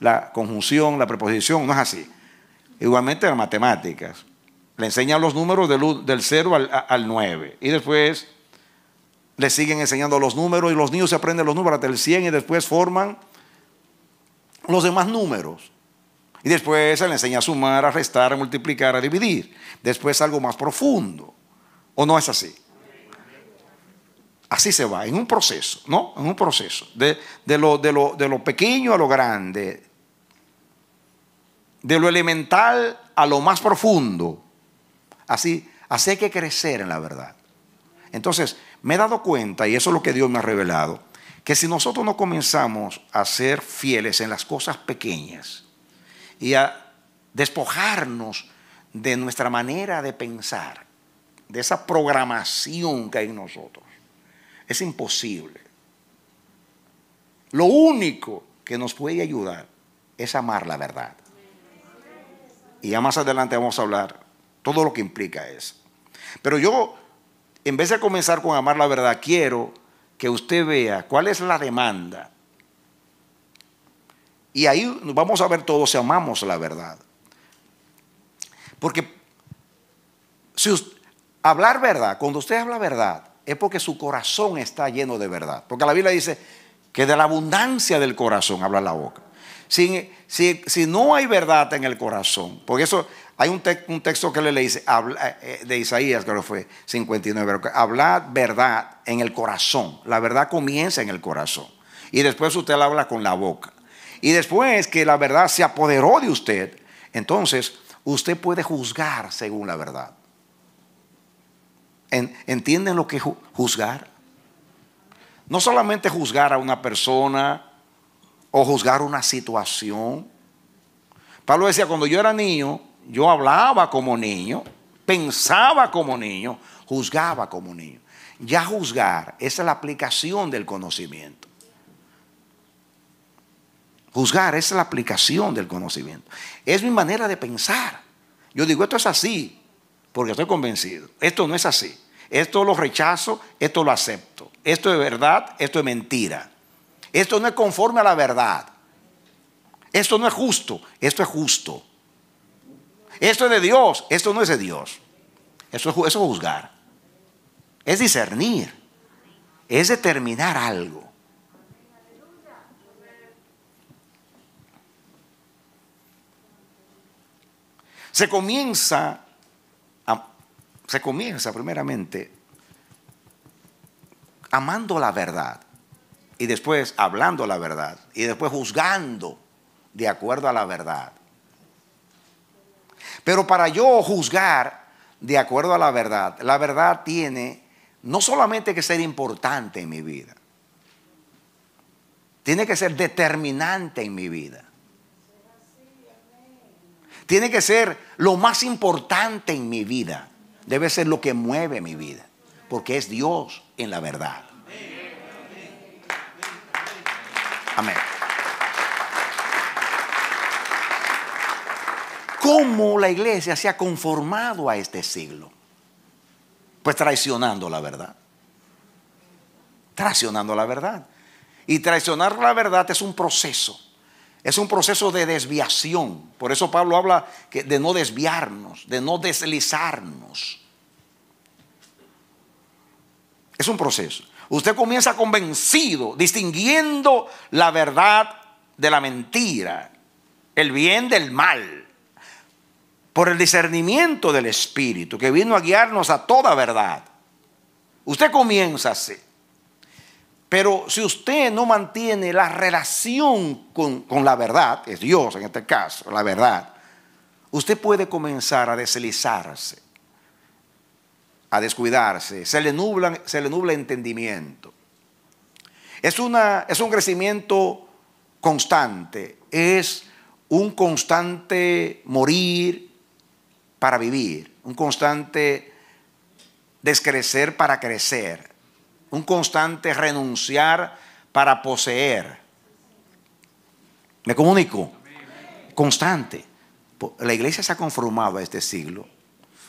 la conjunción, la preposición. No es así. Igualmente en matemáticas. Le enseñan los números del, del 0 al, al 9. Y después le siguen enseñando los números y los niños se aprenden los números hasta el 100 y después forman los demás números. Y después se le enseña a sumar, a restar, a multiplicar, a dividir. Después algo más profundo. ¿O no es así? Así se va, en un proceso, ¿no? En un proceso. De, de, lo, de, lo, de lo pequeño a lo grande. De lo elemental a lo más profundo. Así, así hay que crecer en la verdad. Entonces, me he dado cuenta, y eso es lo que Dios me ha revelado, que si nosotros no comenzamos a ser fieles en las cosas pequeñas y a despojarnos de nuestra manera de pensar, de esa programación que hay en nosotros, es imposible. Lo único que nos puede ayudar es amar la verdad. Y ya más adelante vamos a hablar todo lo que implica eso. Pero yo, en vez de comenzar con amar la verdad, quiero que usted vea cuál es la demanda. Y ahí vamos a ver todos si amamos la verdad. Porque si usted, hablar verdad, cuando usted habla verdad, es porque su corazón está lleno de verdad. Porque la Biblia dice que de la abundancia del corazón habla la boca. Si, si, no hay verdad en el corazón, porque eso hay un, te- un texto que le dice habla- eh, de Isaías, creo que fue 59, que hablar verdad en el corazón. La verdad comienza en el corazón. Y después usted la habla con la boca. Y después que la verdad se apoderó de usted, entonces usted puede juzgar según la verdad. En- ¿Entienden lo que es ju- juzgar? No solamente juzgar a una persona o juzgar una situación. Pablo decía, cuando yo era niño, yo hablaba como niño, pensaba como niño, juzgaba como niño. Ya juzgar, es la aplicación del conocimiento. Juzgar, es la aplicación del conocimiento. Es mi manera de pensar. Yo digo, esto es así, porque estoy convencido. Esto no es así. Esto lo rechazo, esto lo acepto. Esto es verdad, esto es mentira. Esto no es conforme a la verdad. Esto no es justo, esto es justo. Esto es de Dios, esto no es de Dios. Eso es juzgar. Es discernir. Es determinar algo. Se comienza, se comienza primeramente amando la verdad y después hablando la verdad y después juzgando de acuerdo a la verdad. Pero para yo juzgar de acuerdo a la verdad, la verdad tiene no solamente que ser importante en mi vida, tiene que ser determinante en mi vida. Tiene que ser lo más importante en mi vida. Debe ser lo que mueve mi vida. Porque es Dios en la verdad. Amén. ¿Cómo la iglesia se ha conformado a este siglo? Pues traicionando la verdad. Traicionando la verdad. Y traicionar la verdad es un proceso. Es un proceso de desviación. Por eso Pablo habla de no desviarnos, de no deslizarnos. Es un proceso. Usted comienza convencido, distinguiendo la verdad de la mentira, el bien del mal, por el discernimiento del Espíritu que vino a guiarnos a toda verdad. Usted comienza así. Pero si usted no mantiene la relación con, con la verdad, es Dios en este caso, la verdad, usted puede comenzar a deslizarse, a descuidarse, se le nubla, se le nubla entendimiento. Es, una, es un crecimiento constante, es un constante morir para vivir, un constante descrecer para crecer, un constante renunciar para poseer. ¿Me comunico? Constante. La iglesia se ha conformado a este siglo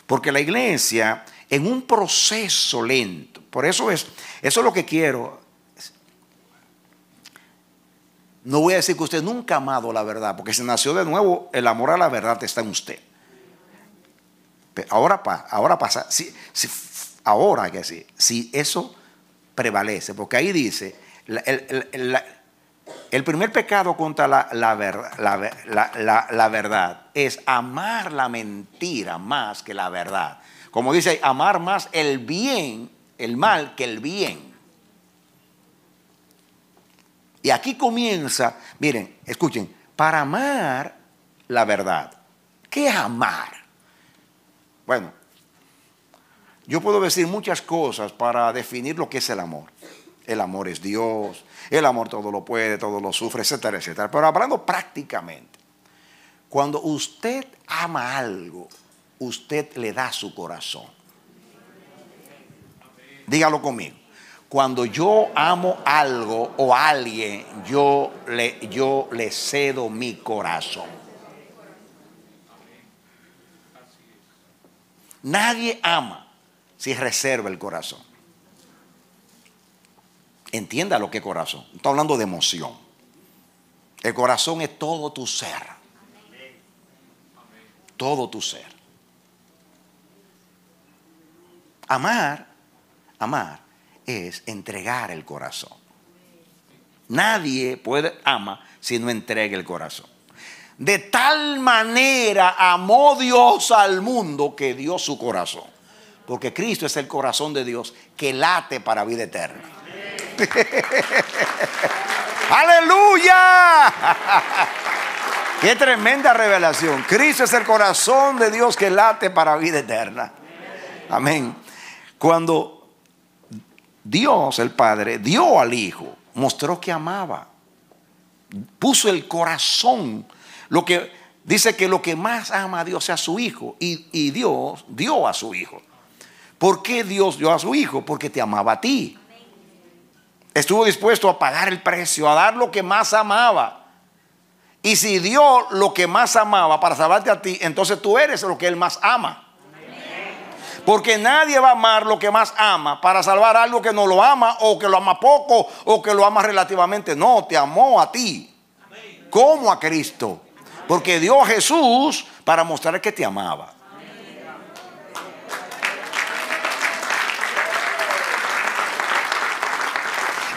porque la iglesia en un proceso lento, por eso es, eso es lo que quiero. No voy a decir que usted nunca ha amado la verdad, porque si nació de nuevo, el amor a la verdad está en usted. Pero ahora, ahora pasa, si, si- ahora que sí, si eso prevalece, porque ahí dice, el, el- primer pecado contra la- la verdad es amar la mentira más que la verdad. Como dice, amar más el bien, el mal que el bien. Y aquí comienza, miren, escuchen, para amar la verdad. ¿Qué es amar? Bueno, yo puedo decir muchas cosas para definir lo que es el amor. El amor es Dios, el amor todo lo puede, todo lo sufre, etcétera, etcétera. Pero hablando prácticamente, cuando usted ama algo, usted le da su corazón. Dígalo conmigo. Cuando yo amo algo o alguien, yo le, yo le cedo mi corazón. Nadie ama si reserva el corazón. Entienda lo que es corazón. Estoy hablando de emoción. El corazón es todo tu ser. Todo tu ser. Amar, amar es entregar el corazón. Nadie puede ama si no entrega el corazón. De tal manera amó Dios al mundo que dio su corazón. Porque Cristo es el corazón de Dios que late para vida eterna. Aleluya. Qué tremenda revelación. Cristo es el corazón de Dios que late para vida eterna. Amén. Cuando Dios, el Padre, dio al Hijo, mostró que amaba. Puso el corazón. Lo que dice que lo que más ama a Dios es a su Hijo. Y, y Dios dio a su Hijo. ¿Por qué Dios dio a su Hijo? Porque te amaba a ti. Estuvo dispuesto a pagar el precio, a dar lo que más amaba. Y si dio lo que más amaba para salvarte a ti, entonces tú eres lo que Él más ama. Porque nadie va a amar lo que más ama para salvar algo que no lo ama o que lo ama poco o que lo ama relativamente. No, te amó a ti. Como a Cristo. Porque dio a Jesús para mostrar que te amaba.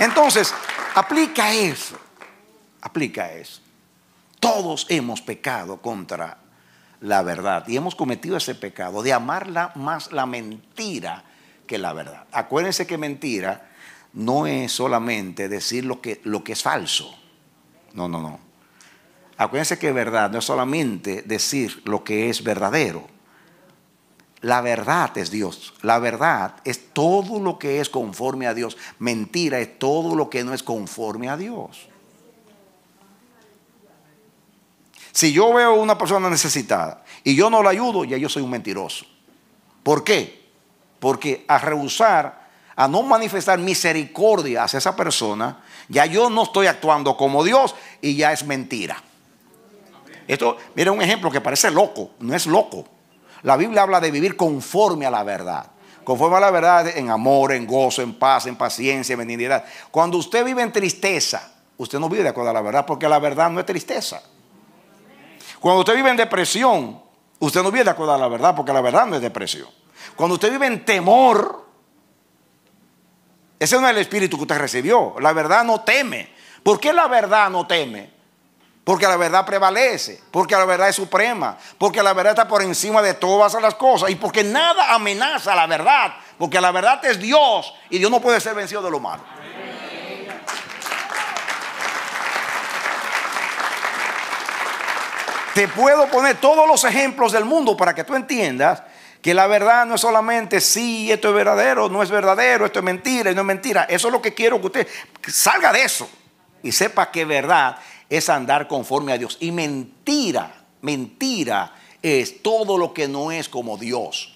Entonces, aplica eso. Aplica eso. Todos hemos pecado contra la verdad y hemos cometido ese pecado de amar más la mentira que la verdad. Acuérdense que mentira no es solamente decir lo que, lo que es falso. No, no, no. Acuérdense que verdad no es solamente decir lo que es verdadero. La verdad es Dios. La verdad es todo lo que es conforme a Dios. Mentira es todo lo que no es conforme a Dios. Si yo veo a una persona necesitada y yo no la ayudo, ya yo soy un mentiroso. ¿Por qué? Porque a rehusar, a no manifestar misericordia hacia esa persona, ya yo no estoy actuando como Dios y ya es mentira. Esto, mira un ejemplo que parece loco, no es loco. La Biblia habla de vivir conforme a la verdad. Conforme a la verdad en amor, en gozo, en paz, en paciencia, en benignidad. Cuando usted vive en tristeza, usted no vive de acuerdo a la verdad, porque la verdad no es tristeza. Cuando usted vive en depresión, usted no vive de acuerdo a la verdad, porque la verdad no es depresión. Cuando usted vive en temor, ese no es el espíritu que usted recibió. La verdad no teme. ¿Por qué la verdad no teme? Porque la verdad prevalece, porque la verdad es suprema, porque la verdad está por encima de todas las cosas y porque nada amenaza la verdad, porque la verdad es Dios y Dios no puede ser vencido de lo malo. Te puedo poner todos los ejemplos del mundo para que tú entiendas que la verdad no es solamente sí, esto es verdadero, no es verdadero, esto es mentira no es mentira. Eso es lo que quiero que usted salga de eso y sepa que verdad es andar conforme a Dios. Y mentira, mentira es todo lo que no es como Dios.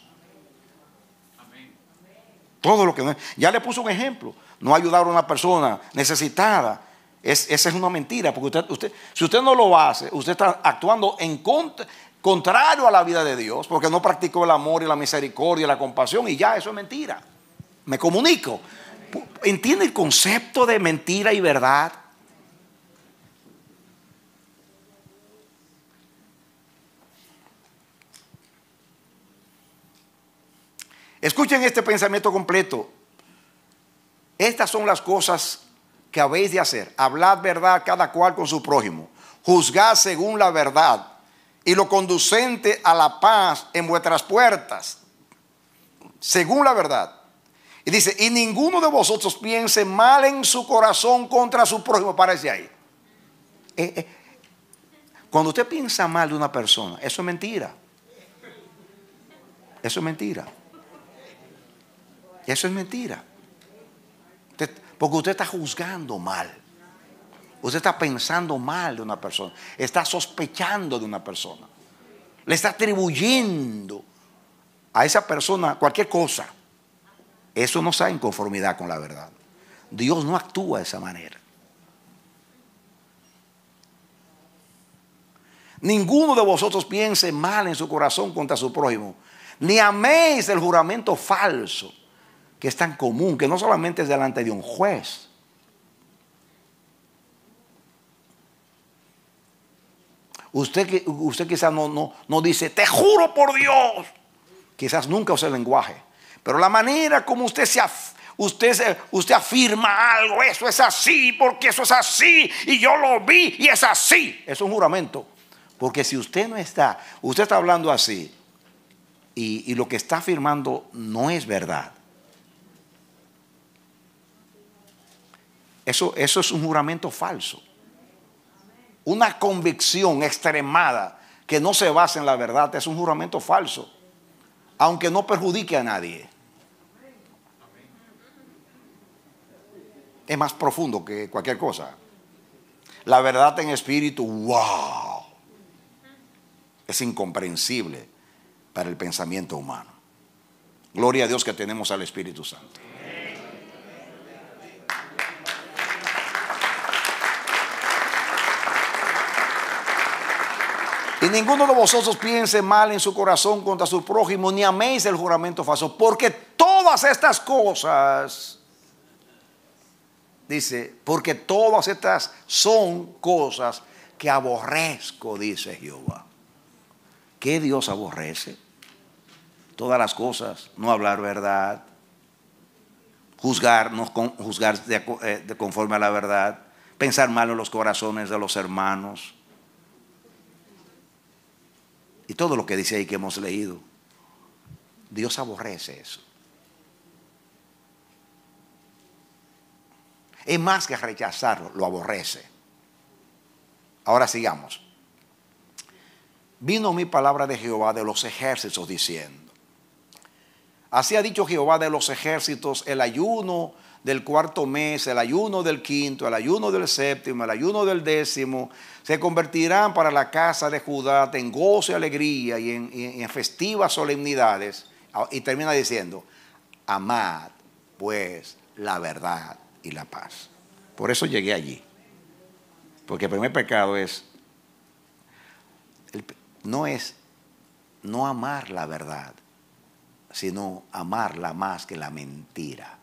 Todo lo que no es. Ya le puse un ejemplo. No ayudar a una persona necesitada esa es una mentira, porque usted, usted, si usted no lo hace, usted está actuando en contra, contrario a la vida de Dios, porque no practicó el amor y la misericordia y la compasión, y ya eso es mentira. Me comunico. ¿Entiende el concepto de mentira y verdad? Escuchen este pensamiento completo. Estas son las cosas que habéis de hacer. Hablad verdad cada cual con su prójimo. Juzgad según la verdad y lo conducente a la paz en vuestras puertas. Según la verdad. Y dice, y ninguno de vosotros piense mal en su corazón contra su prójimo. Parece ahí. Eh, eh. Cuando usted piensa mal de una persona, eso es mentira. Eso es mentira. Eso es mentira. Porque usted está juzgando mal. Usted está pensando mal de una persona. Está sospechando de una persona. Le está atribuyendo a esa persona cualquier cosa. Eso no está en conformidad con la verdad. Dios no actúa de esa manera. Ninguno de vosotros piense mal en su corazón contra su prójimo. Ni améis el juramento falso que es tan común, que no solamente es delante de un juez. Usted, usted quizás no, no, no dice, te juro por Dios. Quizás nunca use el lenguaje. Pero la manera como usted se Usted, usted afirma algo, eso es así, porque eso es así, y yo lo vi y es así. Es un juramento. Porque si usted no está, usted está hablando así, y, y lo que está afirmando no es verdad. Eso, eso es un juramento falso. Una convicción extremada que no se basa en la verdad es un juramento falso, aunque no perjudique a nadie. Es más profundo que cualquier cosa. La verdad en espíritu, wow, es incomprensible para el pensamiento humano. Gloria a Dios que tenemos al Espíritu Santo. Y ninguno de vosotros piense mal en su corazón contra su prójimo, ni améis el juramento falso, porque todas estas cosas, dice, porque todas estas son cosas que aborrezco, dice Jehová. ¿Qué Dios aborrece? Todas las cosas, no hablar verdad, juzgar, no juzgar eh, de conforme a la verdad, pensar mal en los corazones de los hermanos. Y todo lo que dice ahí que hemos leído. Dios aborrece eso. Es más que rechazarlo, lo aborrece. Ahora sigamos. Vino mi palabra de Jehová de los ejércitos diciendo. Así ha dicho Jehová de los ejércitos, el ayuno del cuarto mes, el ayuno del quinto, el ayuno del séptimo, el ayuno del décimo, se convertirán para la casa de Judá en gozo y alegría y en, festivas solemnidades. Y termina diciendo, amad pues la verdad y la paz. Por eso llegué allí. Porque el primer pecado es, no es no amar la verdad, sino amarla más que la mentira.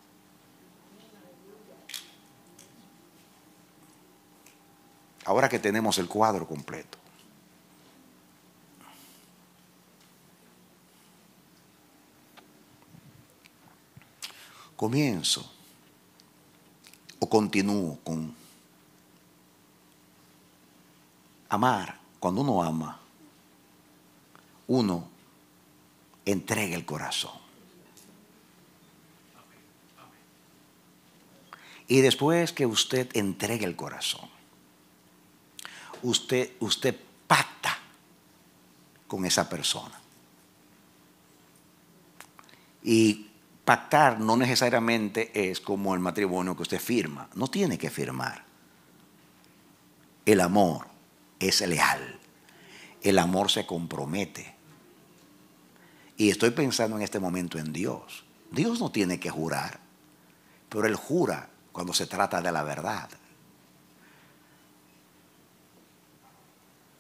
Ahora que tenemos el cuadro completo. Comienzo o continúo con amar. Cuando uno ama, uno entrega el corazón. Y después que usted entregue el corazón, usted, usted pacta con esa persona. Y pactar no necesariamente es como el matrimonio que usted firma. No tiene que firmar. El amor es leal. El amor se compromete. Y estoy pensando en este momento en Dios. Dios no tiene que jurar, pero Él jura cuando se trata de la verdad.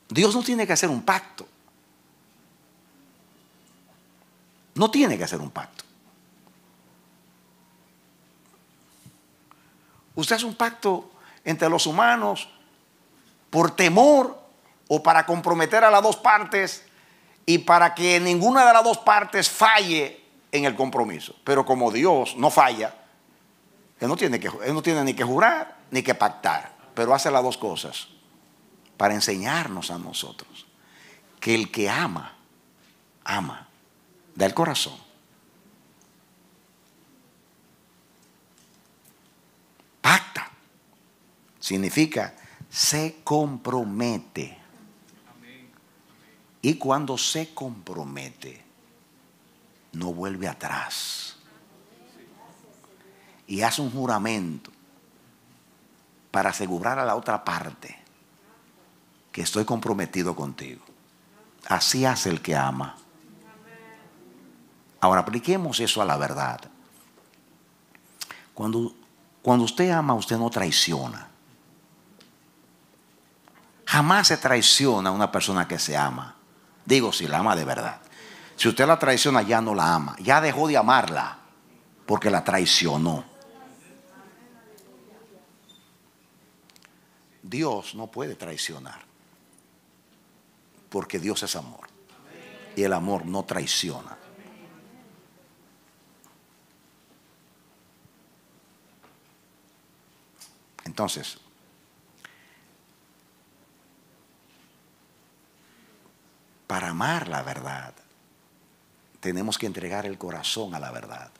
Dios no tiene que hacer un pacto. No tiene que hacer un pacto. Usted hace un pacto entre los humanos por temor o para comprometer a las dos partes y para que ninguna de las dos partes falle en el compromiso. Pero como Dios no falla, él no tiene, que, él no tiene ni que jurar ni que pactar, pero hace las dos cosas para enseñarnos a nosotros que el que ama, ama del corazón. Pacta significa se compromete. Y cuando se compromete, no vuelve atrás. Y hace un juramento para asegurar a la otra parte estoy comprometido contigo. Así hace el que ama. Ahora apliquemos eso a la verdad. Cuando, cuando usted ama, usted no traiciona. Jamás se traiciona a una persona que se ama. Digo, si la ama de verdad. Si usted la traiciona, ya no la ama. Ya dejó de amarla porque la traicionó. Dios no puede traicionar porque Dios es amor. Y el amor no traiciona. Entonces, para amar la verdad, tenemos que entregar el corazón a la verdad.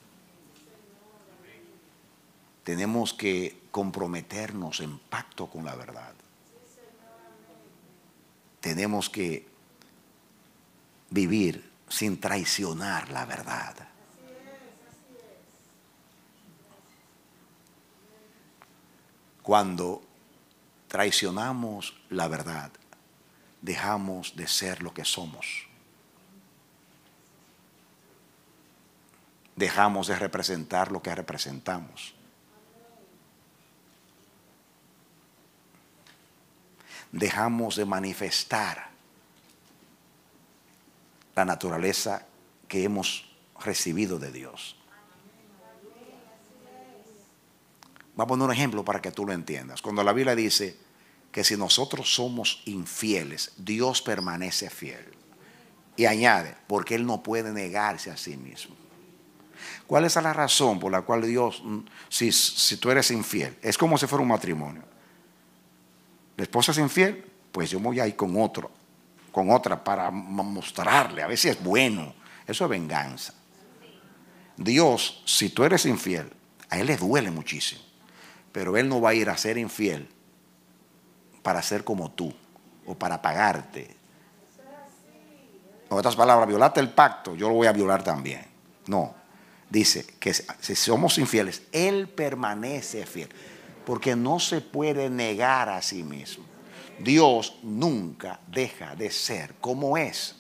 Tenemos que comprometernos en pacto con la verdad. Tenemos que vivir sin traicionar la verdad. Cuando traicionamos la verdad, dejamos de ser lo que somos. Dejamos de representar lo que representamos. Dejamos de manifestar la naturaleza que hemos recibido de Dios. Vamos a poner un ejemplo para que tú lo entiendas. Cuando la Biblia dice que si nosotros somos infieles, Dios permanece fiel. Y añade, porque Él no puede negarse a sí mismo. ¿Cuál es la razón por la cual Dios, mm, si, si tú eres infiel, es como si fuera un matrimonio? La esposa es infiel, pues yo voy a ir con otro, con otra para mostrarle, a ver si es bueno. Eso es venganza. Dios, si tú eres infiel, a Él le duele muchísimo, pero Él no va a ir a ser infiel para ser como tú o para pagarte. En otras palabras, violarte el pacto, yo lo voy a violar también. No, dice que si somos infieles, Él permanece fiel, porque no se puede negar a sí mismo. Dios nunca deja de ser como es.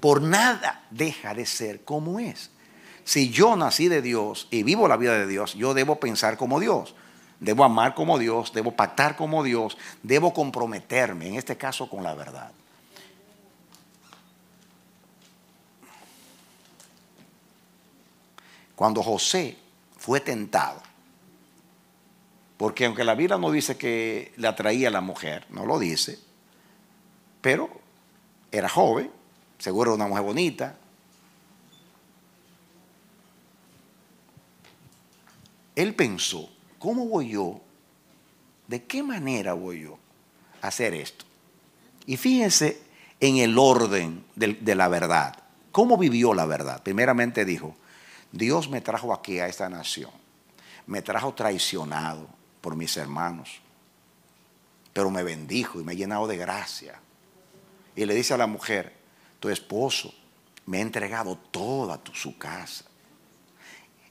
Por nada deja de ser como es. Si yo nací de Dios y vivo la vida de Dios, yo debo pensar como Dios. Debo amar como Dios, debo pactar como Dios, debo comprometerme, en este caso con la verdad. Cuando José fue tentado, porque aunque la Biblia no dice que le atraía a la mujer, no lo dice, pero era joven, seguro una mujer bonita, él pensó, ¿cómo voy yo? ¿De qué manera voy yo a hacer esto? Y fíjense en el orden de, de, la verdad. ¿Cómo vivió la verdad? Primeramente dijo, Dios me trajo aquí a esta nación. Me trajo traicionado por mis hermanos. Pero me bendijo y me ha llenado de gracia. Y le dice a la mujer, tu esposo me ha entregado toda su casa.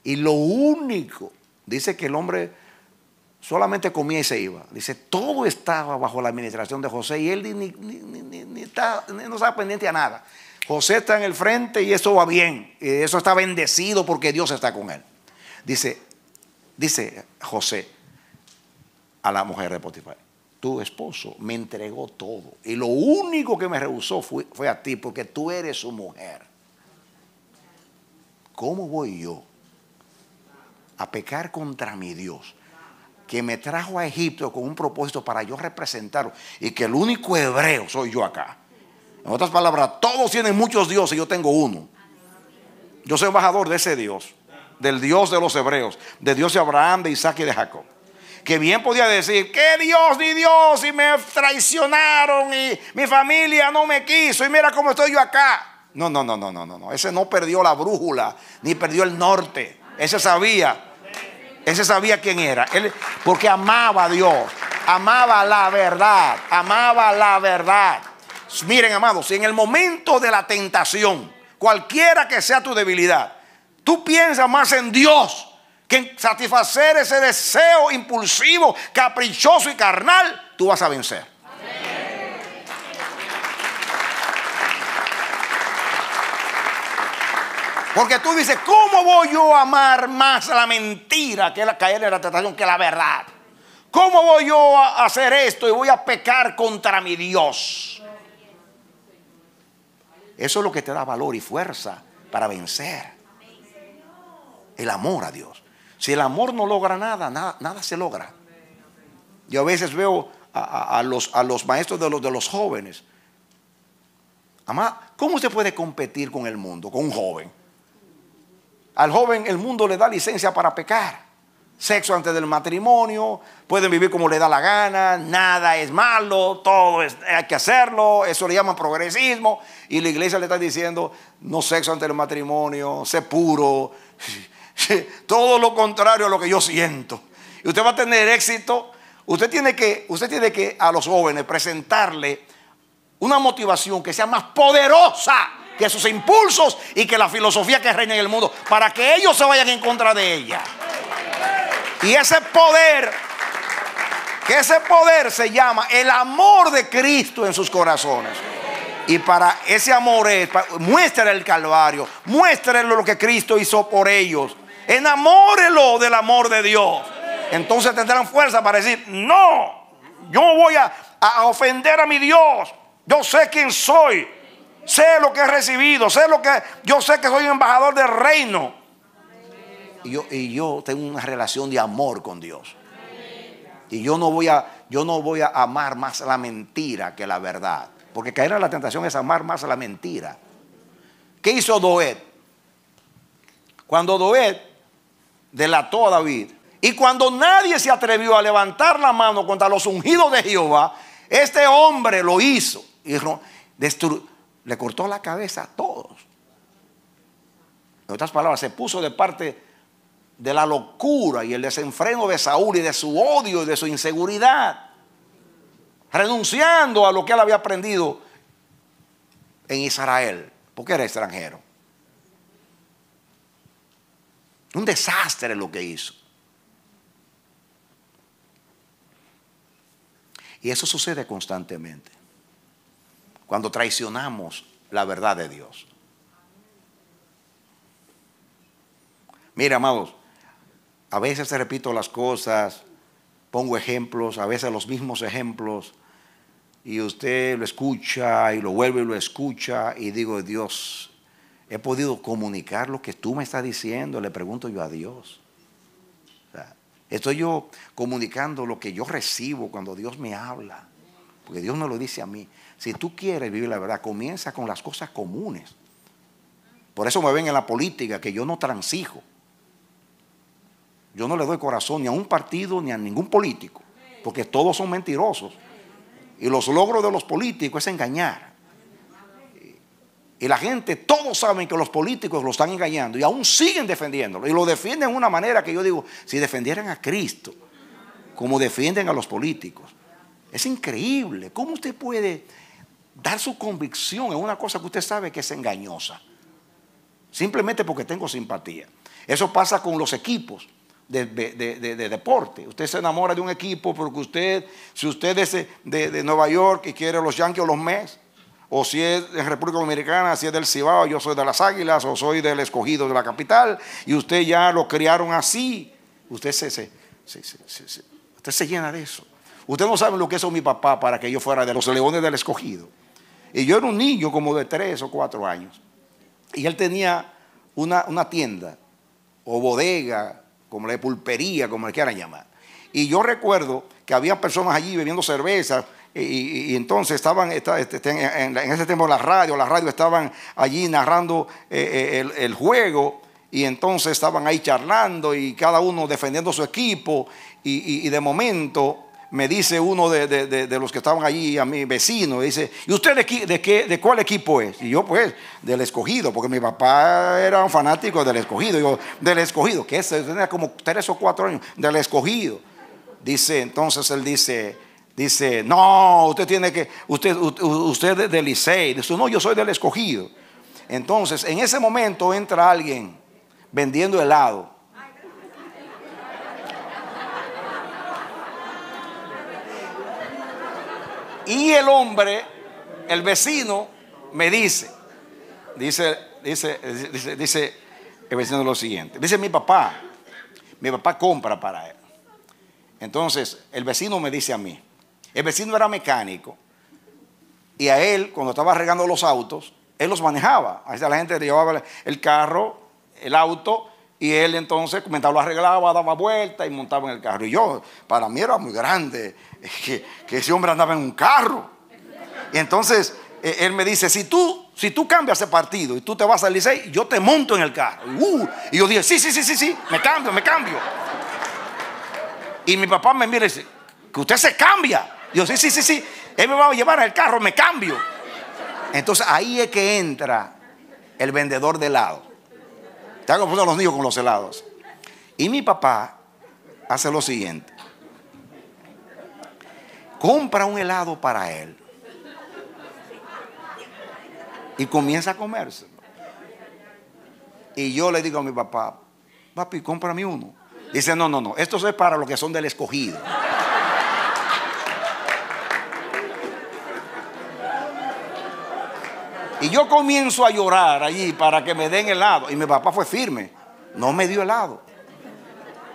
Y lo único Dice que el hombre solamente comía y se iba. Dice, todo estaba bajo la administración de José y él ni, ni, no estaba pendiente a nada. José está en el frente y eso va bien. Eso está bendecido porque Dios está con él. Dice, dice José a la mujer de Potifar, tu esposo me entregó todo y lo único que me rehusó fue, fue a ti porque tú eres su mujer. ¿Cómo voy yo a pecar contra mi Dios, que me trajo a Egipto con un propósito para yo representarlo y que el único hebreo soy yo acá. En otras palabras, todos tienen muchos dioses y yo tengo uno. Yo soy embajador de ese Dios, del Dios de los hebreos, de Dios de Abraham, de Isaac y de Jacob. Que bien podía decir, que Dios ni Dios y me traicionaron y mi familia no me quiso y mira cómo estoy yo acá. No, no, no, no, no, no. Ese no perdió la brújula ni perdió el norte. Ese sabía ese sabía quién era. Él, porque amaba a Dios, amaba la verdad, amaba la verdad. Miren, amados, si en el momento de la tentación, cualquiera que sea tu debilidad, tú piensas más en Dios que en satisfacer ese deseo impulsivo, caprichoso y carnal, tú vas a vencer. Porque tú dices, ¿cómo voy yo a amar más la mentira que la caer en la tentación que la verdad? ¿Cómo voy yo a hacer esto y voy a pecar contra mi Dios? Eso es lo que te da valor y fuerza para vencer. El amor a Dios. Si el amor no logra nada, nada, nada se logra. Yo a veces veo a, a, los, a los, maestros de los, de los jóvenes. Amá, ¿cómo se puede competir con el mundo, con un joven? Al joven el mundo le da licencia para pecar. Sexo antes del matrimonio, pueden vivir como le da la gana, nada es malo, todo es, hay que hacerlo, eso le llaman progresismo. Y la iglesia le está diciendo, no sexo antes del matrimonio, sé puro, todo lo contrario a lo que yo siento. Y usted va a tener éxito. Usted tiene que, usted tiene que a los jóvenes presentarle una motivación que sea más poderosa que sus impulsos y que la filosofía que reina en el mundo, para que ellos se vayan en contra de ella. Y ese poder, que ese poder se llama el amor de Cristo en sus corazones. Y para ese amor es, el Calvario, muéstrele lo que Cristo hizo por ellos. Enamórelo del amor de Dios. Entonces tendrán fuerza para decir, no, yo voy a, a ofender a mi Dios. Yo sé quién soy. Sé lo que he recibido. Sé lo que. Yo sé que soy embajador del reino. Y yo, y yo tengo una relación de amor con Dios. Y yo no voy a, yo no voy a amar más la mentira que la verdad. Porque caer en la tentación es amar más la mentira. ¿Qué hizo Doed? Cuando Doed delató a David. Y cuando nadie se atrevió a levantar la mano contra los ungidos de Jehová, este hombre lo hizo. Y le cortó la cabeza a todos. En otras palabras, se puso de parte de la locura y el desenfreno de Saúl y de su odio y de su inseguridad, renunciando a lo que él había aprendido en Israel, porque era extranjero. Un desastre lo que hizo. Y eso sucede constantemente. Cuando traicionamos la verdad de Dios. Mira, amados, a veces repito las cosas, pongo ejemplos, a veces los mismos ejemplos, y usted lo escucha y lo vuelve y lo escucha, y digo, Dios, he podido comunicar lo que tú me estás diciendo, le pregunto yo a Dios. estoy yo comunicando lo que yo recibo cuando Dios me habla, porque Dios me lo dice a mí. Si tú quieres vivir la verdad, comienza con las cosas comunes. Por eso me ven en la política que yo no transijo. Yo no le doy corazón ni a un partido ni a ningún político, porque todos son mentirosos. Y los logros de los políticos es engañar. Y la gente, todos saben que los políticos lo están engañando y aún siguen defendiéndolo. Y lo defienden de una manera que yo digo, si defendieran a Cristo, como defienden a los políticos. Es increíble. ¿Cómo usted puede dar su convicción en una cosa que usted sabe que es engañosa? Simplemente porque tengo simpatía. Eso pasa con los equipos de, deporte. Usted se enamora de un equipo porque usted, si usted es de, Nueva York y quiere los Yankees o los Mets, o si es en República Dominicana, si es del Cibao, yo soy de las Águilas, o soy del escogido de la capital, y usted ya lo criaron así, usted se, se, usted se llena de eso. Usted no sabe lo que hizo mi papá para que yo fuera de los leones del escogido. Y yo era un niño como de tres o cuatro años. Y él tenía una, una tienda o bodega como la pulpería, como le quieran llamar. Y yo recuerdo que había personas allí bebiendo cerveza y, entonces estaban, este, en, ese tiempo la radio, la radio estaban allí narrando eh, eh, el, juego y entonces estaban ahí charlando y cada uno defendiendo su equipo y, de momento me dice uno de, los que estaban allí, a mi vecino, dice, ¿y usted de, qué, de cuál equipo es? Y yo pues, del escogido, porque mi papá era un fanático del escogido. Digo, del escogido, que es, tenía como tres o cuatro años, del escogido. Dice, entonces él dice, dice, no, usted tiene que, usted, usted es del Licey. Dice, no, yo soy del escogido. Entonces, en ese momento entra alguien vendiendo helado Y el hombre, el vecino, me dice, dice, dice, dice, dice el vecino lo siguiente. Dice mi papá, mi papá compra para él. Entonces, el vecino me dice a mí, el vecino era mecánico y a él, cuando estaba regando los autos, él los manejaba. A la gente le llevaba el carro, el auto, y él entonces, mientras lo arreglaba, daba vuelta y montaba en el carro. Y yo, para mí era muy grande que, ese hombre andaba en un carro. Y entonces eh, él me dice, si tú Si tú cambias ese partido y tú te vas al Licey, yo te monto en el carro. Uh, y yo dije, sí, sí, sí, sí, sí, me cambio, me cambio. Y mi papá me mira y dice, que usted se cambia. Yo, sí, sí, sí, sí. Él me va a llevar al carro, me cambio. Entonces ahí es que entra el vendedor de helado. Te hago a los niños con los helados. Y mi papá hace lo siguiente. Compra un helado para él. Y comienza a comerse. Y yo le digo a mi papá, papi, cómprame uno. Dice, no, no, no, esto es para los que son del escogido. Y yo comienzo a llorar allí para que me den helado. Y mi papá fue firme. No me dio helado.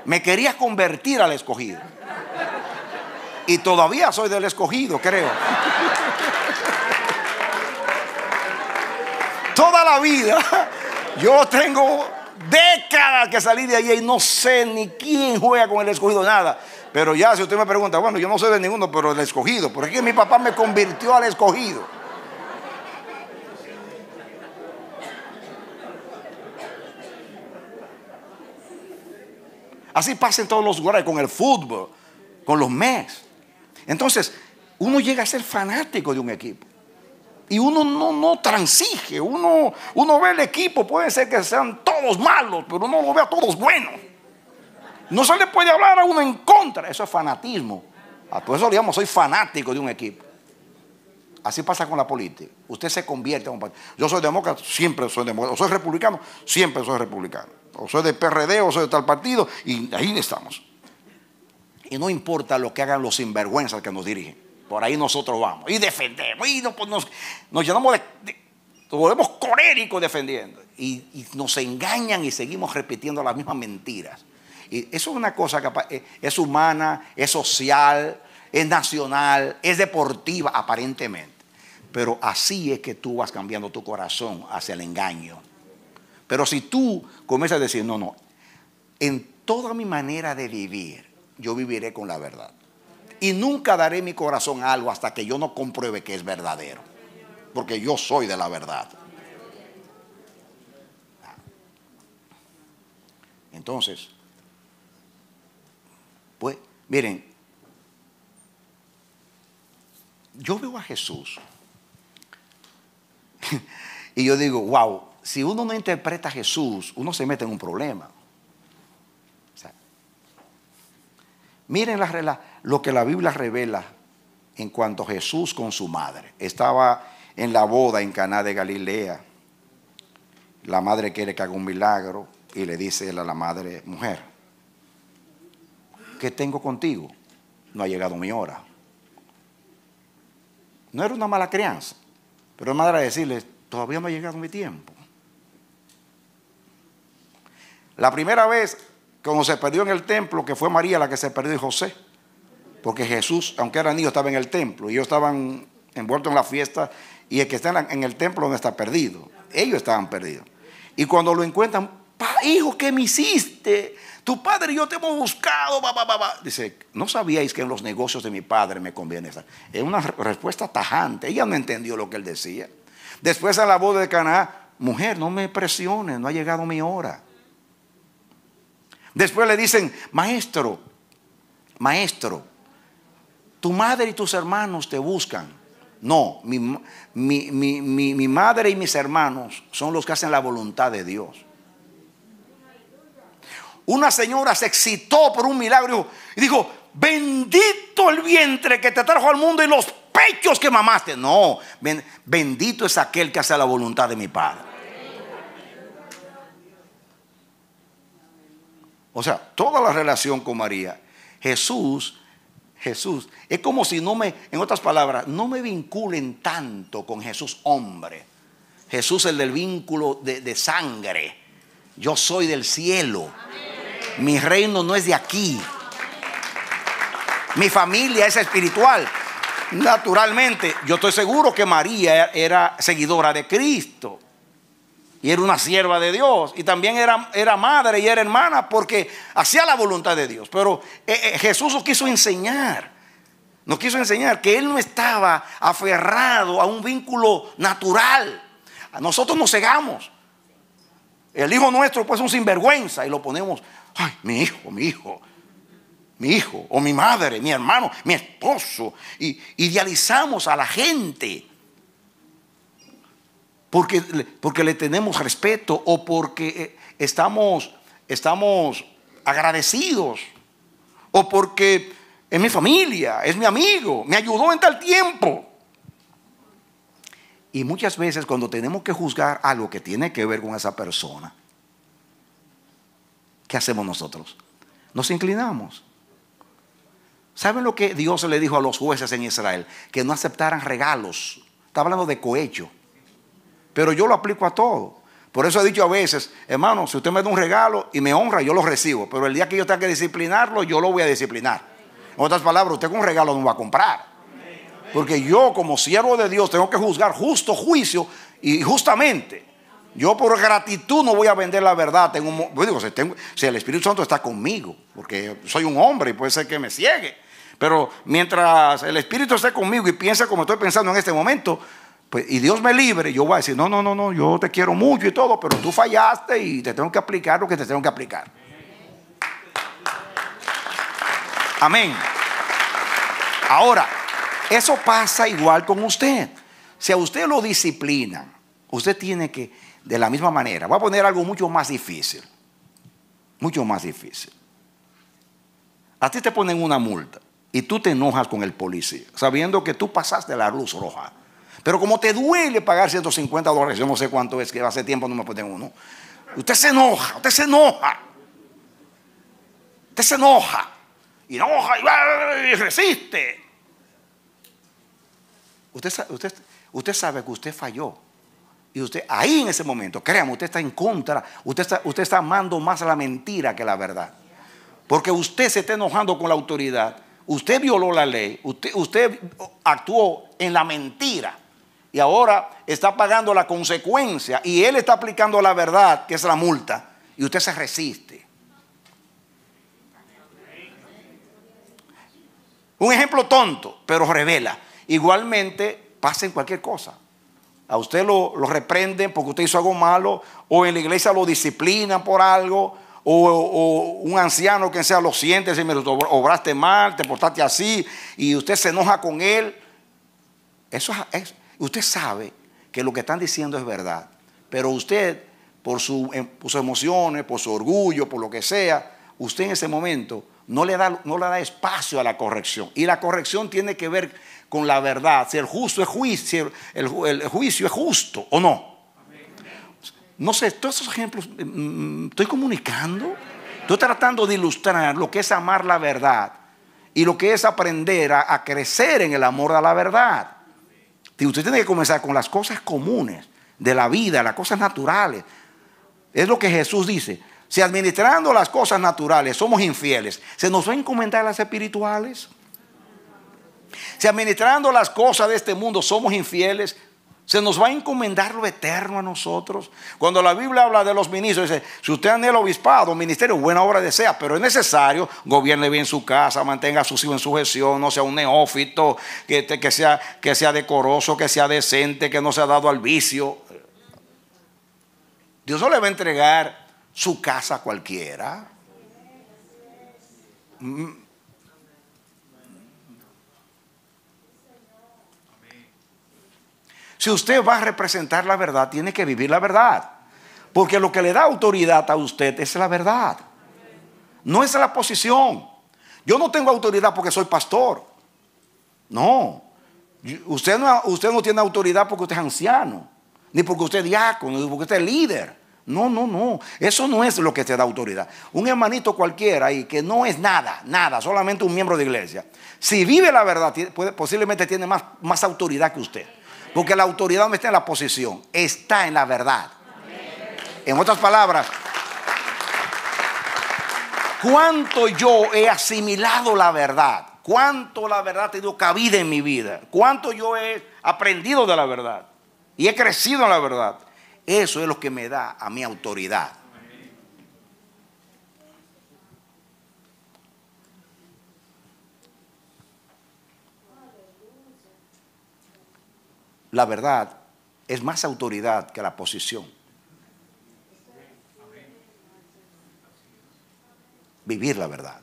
Me quería convertir al escogido. Y todavía soy del escogido, creo. Toda la vida yo tengo décadas que salí de allí y no sé ni quién juega con el escogido, nada. Pero ya si usted me pregunta, bueno, yo no soy de ninguno, pero del escogido. Porque mi papá me convirtió al escogido. Así pasa en todos los lugares, con el fútbol, con los mes. Entonces, uno llega a ser fanático de un equipo. Y uno no, no transige, uno, ve el equipo, puede ser que sean todos malos, pero uno lo ve a todos buenos. No se le puede hablar a uno en contra, eso es fanatismo. A todo eso digamos, soy fanático de un equipo. Así pasa con la política. Usted se convierte en un partido. Yo soy demócrata, siempre soy demócrata. O soy republicano, siempre soy republicano. O soy de PRD, o soy de tal partido, y ahí estamos. Y no importa lo que hagan los sinvergüenzas que nos dirigen. Por ahí nosotros vamos. Y defendemos. Y pues, nos, llenamos de, Nos volvemos coléricos defendiendo. Y, y, nos engañan y seguimos repitiendo las mismas mentiras. Y eso es una cosa que es humana, es social, es nacional, es deportiva aparentemente. Pero así es que tú vas cambiando tu corazón hacia el engaño. Pero si tú comienzas a decir, no, no, en toda mi manera de vivir, yo viviré con la verdad. Y nunca daré mi corazón a algo hasta que yo no compruebe que es verdadero. Porque yo soy de la verdad. Entonces, pues, miren, yo veo a Jesús y yo digo, wow, si uno no interpreta a Jesús, uno se mete en un problema. Miren lo que la Biblia revela en cuanto Jesús con su madre. Estaba en la boda en Caná de Galilea. La madre quiere que haga un milagro y le dice a la madre, mujer, ¿qué tengo contigo? No ha llegado mi hora. No era una mala crianza, pero es madre a decirle, todavía no ha llegado mi tiempo. La primera vez, cuando se perdió en el templo, que fue María la que se perdió y José, porque Jesús, aunque era niño, estaba en el templo y ellos estaban envueltos en la fiesta y el que está en el templo no está perdido. Ellos estaban perdidos. Y cuando lo encuentran, hijo, ¿qué me hiciste? Tu padre y yo te hemos buscado. Dice, ¿no sabíais que en los negocios de mi padre me conviene estar? Es una respuesta tajante. Ella no entendió lo que él decía. Después a la boda de Cana, mujer, no me presiones, no ha llegado mi hora. Después le dicen, maestro, maestro, tu madre y tus hermanos te buscan. No, mi, mi, madre y mis hermanos son los que hacen la voluntad de Dios. Una señora se excitó por un milagro y dijo, bendito el vientre que te trajo al mundo y los pechos que mamaste. No, bendito es aquel que hace la voluntad de mi Padre. O sea, toda la relación con María, Jesús, Jesús, es como si no me, en otras palabras, no me vinculen tanto con Jesús hombre. Jesús el del vínculo de, de sangre. Yo soy del cielo. Mi reino no es de aquí. Mi familia es espiritual. Naturalmente, yo estoy seguro que María era seguidora de Cristo. Y era una sierva de Dios. Y también era, era madre y era hermana porque hacía la voluntad de Dios. Pero eh, eh, Jesús nos quiso enseñar. Nos quiso enseñar que Él no estaba aferrado a un vínculo natural. nosotros nos cegamos. El hijo nuestro pues es un sinvergüenza y lo ponemos, ay, mi hijo, mi hijo, mi hijo, o mi madre, mi hermano, mi esposo. Y idealizamos a la gente porque, porque le tenemos respeto o porque eh, estamos, estamos agradecidos o porque es mi familia, es mi amigo, me ayudó en tal tiempo. Y muchas veces cuando tenemos que juzgar algo que tiene que ver con esa persona, ¿qué hacemos nosotros? Nos inclinamos. ¿Saben lo que Dios le dijo a los jueces en Israel? Que no aceptaran regalos. Está hablando de cohecho. Pero yo lo aplico a todo. Por eso he dicho a veces, hermano, si usted me da un regalo y me honra, yo lo recibo. Pero el día que yo tenga que disciplinarlo, yo lo voy a disciplinar. En otras palabras, usted con un regalo no va a comprar. Porque yo como siervo de Dios tengo que juzgar justo juicio y justamente. Yo por gratitud no voy a vender la verdad. Tengo, digo, si, si el Espíritu Santo está conmigo, porque soy un hombre y puede ser que me ciegue. Pero mientras el Espíritu esté conmigo y piense como estoy pensando en este momento, pues, y Dios me libre, yo voy a decir, no, no, no, no, yo te quiero mucho y todo, pero tú fallaste y te tengo que aplicar lo que te tengo que aplicar. Amén. Ahora, eso pasa igual con usted. Si a usted lo disciplina, usted tiene que, de la misma manera, voy a poner algo mucho más difícil. Mucho más difícil. A ti te ponen una multa y tú te enojas con el policía, sabiendo que tú pasaste la luz roja. Pero como te duele pagar 150 dólares, yo no sé cuánto es, que hace tiempo no me ponen uno. Usted se enoja, usted se enoja. Usted se enoja. Y enoja y, resiste. Usted, usted, usted sabe que usted falló. Y usted ahí en ese momento, créame, usted está en contra. Usted está, usted está amando más la mentira que la verdad. Porque usted se está enojando con la autoridad. Usted violó la ley. Usted, usted actuó en la mentira y ahora está pagando la consecuencia y él está aplicando la verdad, que es la multa, y usted se resiste. Un ejemplo tonto, pero revela. Igualmente pasa en cualquier cosa. A usted lo, reprenden porque usted hizo algo malo, o en la iglesia lo disciplinan por algo, o, un anciano que sea lo siente, si me obraste mal, te portaste así, y usted se enoja con él. Eso es, Usted sabe que lo que están diciendo es verdad, pero usted, por, em, sus emociones, por su orgullo, por lo que sea, usted en ese momento no le, da, no le da espacio a la corrección. Y la corrección tiene que ver con la verdad, si el justo es juicio, el, juicio es justo o no. No sé, todos esos ejemplos, mm, mm, estoy comunicando, estoy tratando de ilustrar lo que es amar la verdad y lo que es aprender a crecer en el amor a la verdad. Usted tiene que comenzar con las cosas comunes de la vida, las cosas naturales. Es lo que Jesús dice. Si administrando las cosas naturales somos infieles, ¿se nos va a encomendar las espirituales? Si administrando las cosas de este mundo somos infieles, se nos va a encomendar lo eterno a nosotros. Cuando la Biblia habla de los ministros, dice, si usted anhela obispado, ministerio, buena obra desea, pero es necesario, gobierne bien su casa, mantenga a sus hijos en sujeción, no sea un neófito, que, que, sea, que sea decoroso, que sea decente, que no sea dado al vicio. Dios no le va a entregar su casa a cualquiera. Si usted va a representar la verdad, tiene que vivir la verdad. Porque lo que le da autoridad a usted es la verdad. No es la posición. Yo no tengo autoridad porque soy pastor. No. Usted no, usted no tiene autoridad porque usted es anciano. Ni porque usted es diácono, ni porque usted es líder. No, no, no. Eso no es lo que te da autoridad. Un hermanito cualquiera y que no es nada, nada, solamente un miembro de iglesia. Si vive la verdad, posiblemente tiene más, más autoridad que usted. Porque la autoridad no está en la posición, está en la verdad. En otras palabras, cuánto yo he asimilado la verdad, cuánto la verdad ha tenido cabida en mi vida, cuánto yo he aprendido de la verdad y he crecido en la verdad. Eso es lo que me da a mi autoridad. La verdad es más autoridad que la posición. Vivir la verdad.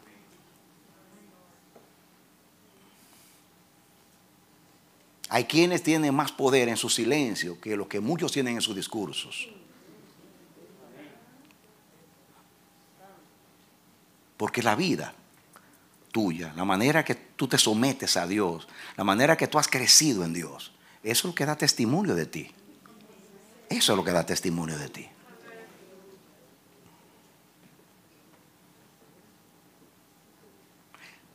Hay quienes tienen más poder en su silencio que lo que muchos tienen en sus discursos. Porque la vida tuya, la manera que tú te sometes a Dios, la manera que tú has crecido en Dios, eso es lo que da testimonio de ti. Eso es lo que da testimonio de ti.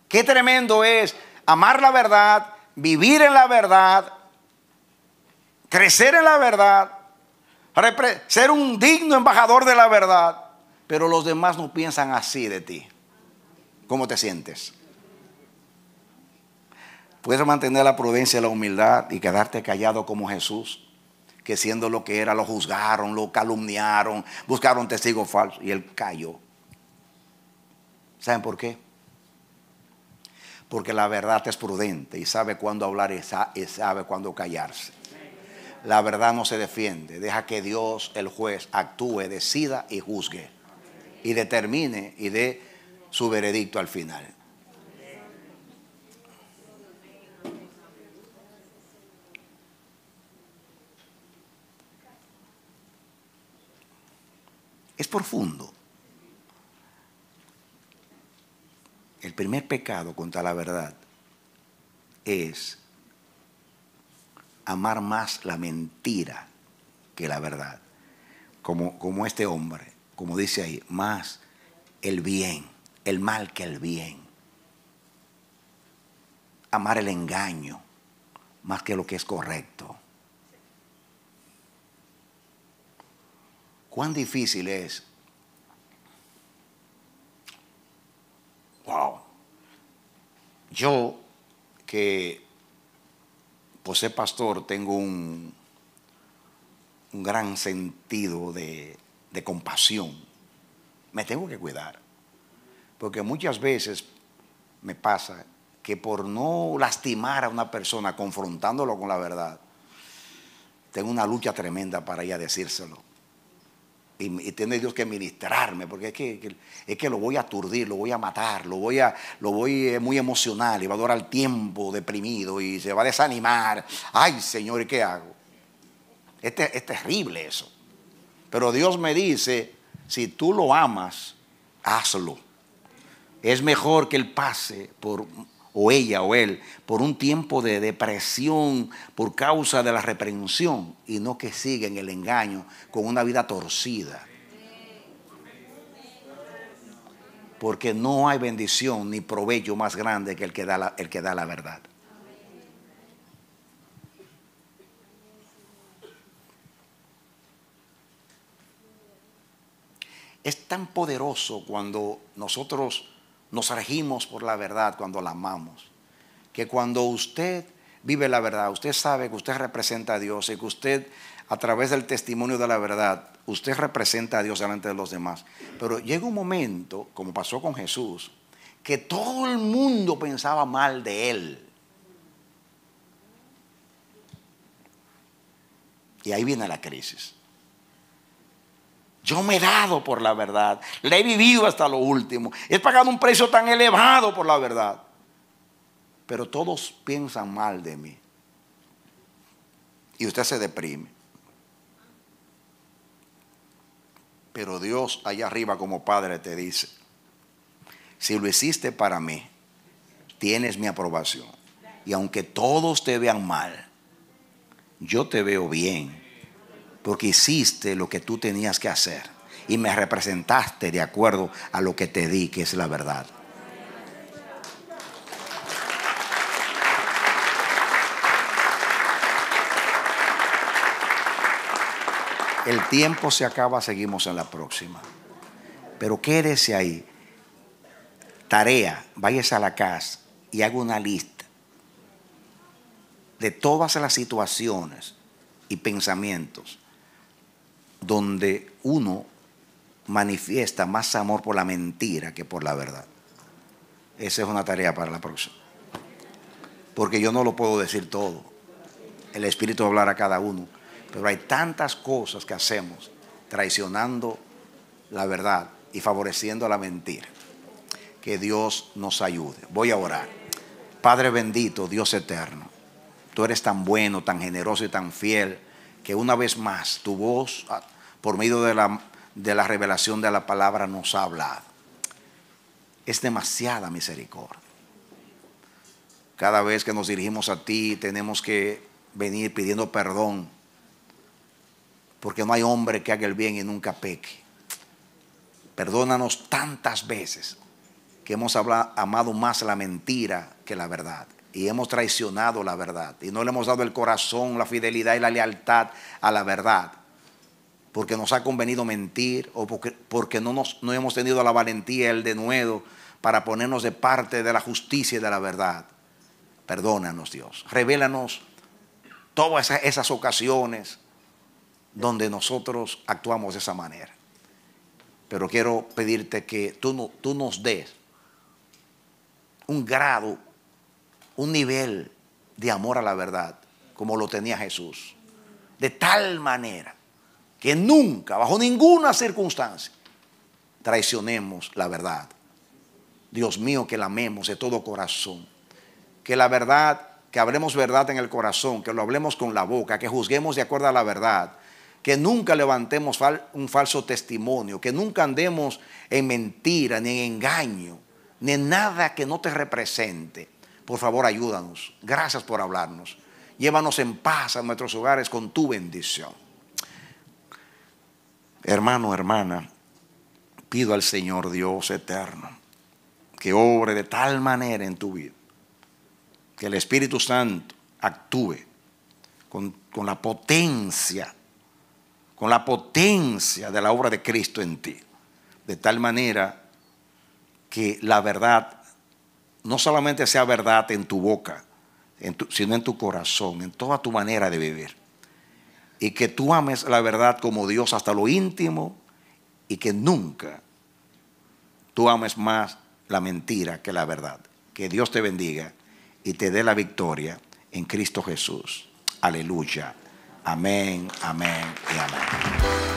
Qué tremendo es amar la verdad, vivir en la verdad, crecer en la verdad, ser un digno embajador de la verdad, pero los demás no piensan así de ti. ¿Cómo te sientes? Puedes mantener la prudencia y la humildad y quedarte callado como Jesús, que siendo lo que era lo juzgaron, lo calumniaron, buscaron testigos falsos y él cayó. ¿Saben por qué? Porque la verdad es prudente y sabe cuándo hablar y sa- y sabe cuándo callarse. La verdad no se defiende, deja que Dios, el juez, actúe, decida y juzgue. Y determine y dé su veredicto al final. Es profundo. El primer pecado contra la verdad es amar más la mentira que la verdad. Como, como este hombre, como dice ahí, más el bien, el mal que el bien. Amar el engaño más que lo que es correcto. Cuán difícil es. Wow. Yo que por pastor tengo un, un gran sentido de, de compasión. Me tengo que cuidar. Porque muchas veces me pasa que por no lastimar a una persona confrontándolo con la verdad, tengo una lucha tremenda para ir a decírselo. Y, y tiene Dios que ministrarme, porque es que, es que lo voy a aturdir, lo voy a matar, lo voy a, lo voy eh, muy emocional y va a durar tiempo deprimido y se va a desanimar. Ay, Señor, ¿y qué hago? Este- es terrible eso. Pero Dios me dice, si tú lo amas, hazlo. Es mejor que él pase por, o ella o él, por un tiempo de depresión por causa de la reprensión y no que siga en el engaño con una vida torcida. Porque no hay bendición ni provecho más grande que el que da la, el que da la verdad. Es tan poderoso cuando nosotros nos regimos por la verdad, cuando la amamos, que cuando usted vive la verdad, usted sabe que usted representa a Dios y que usted, a través del testimonio de la verdad, usted representa a Dios delante de los demás. Pero llega un momento, como pasó con Jesús, que todo el mundo pensaba mal de él. Y ahí viene la crisis. Yo me he dado por la verdad. Le he vivido hasta lo último. He pagado un precio tan elevado por la verdad. Pero todos piensan mal de mí. Y usted se deprime. Pero Dios allá arriba como Padre te dice, si lo hiciste para mí, tienes mi aprobación. Y aunque todos te vean mal, yo te veo bien porque hiciste lo que tú tenías que hacer y me representaste de acuerdo a lo que te di, que es la verdad. El tiempo se acaba, seguimos en la próxima. Pero quédese ahí. Tarea, váyase a la casa y haga una lista de todas las situaciones y pensamientos donde uno manifiesta más amor por la mentira que por la verdad. Esa es una tarea para la próxima. Porque yo no lo puedo decir todo. El Espíritu va a hablar a cada uno. Pero hay tantas cosas que hacemos traicionando la verdad y favoreciendo la mentira. Que Dios nos ayude. Voy a orar. Padre bendito, Dios eterno, tú eres tan bueno, tan generoso y tan fiel que una vez más tu voz, ah, por medio de la, de la revelación de la palabra, nos ha hablado. Es demasiada misericordia. Cada vez que nos dirigimos a ti tenemos que venir pidiendo perdón, porque no hay hombre que haga el bien y nunca peque. Perdónanos tantas veces que hemos habla- amado más la mentira que la verdad. Y hemos traicionado la verdad. Y no le hemos dado el corazón, la fidelidad y la lealtad a la verdad. Porque nos ha convenido mentir o porque, porque no, nos, no hemos tenido la valentía, el denuedo para ponernos de parte de la justicia y de la verdad. Perdónanos Dios. Revélanos todas esas, esas ocasiones donde nosotros actuamos de esa manera. Pero quiero pedirte que tú, tú nos des un grado, un nivel de amor a la verdad, como lo tenía Jesús. De tal manera que nunca, bajo ninguna circunstancia, traicionemos la verdad. Dios mío, que la amemos de todo corazón. Que la verdad, que hablemos verdad en el corazón, que lo hablemos con la boca, que juzguemos de acuerdo a la verdad. Que nunca levantemos un falso testimonio, que nunca andemos en mentira, ni en engaño, ni en nada que no te represente. Por favor, ayúdanos. Gracias por hablarnos. Llévanos en paz a nuestros hogares con tu bendición. Hermano, hermana, pido al Señor Dios eterno que obre de tal manera en tu vida, que el Espíritu Santo actúe con, con la potencia, con la potencia de la obra de Cristo en ti, de tal manera que la verdad no solamente sea verdad en tu boca, sino en tu corazón, en toda tu manera de vivir. Y que tú ames la verdad como Dios hasta lo íntimo y que nunca tú ames más la mentira que la verdad. Que Dios te bendiga y te dé la victoria en Cristo Jesús. Aleluya. Amén, amén y amén.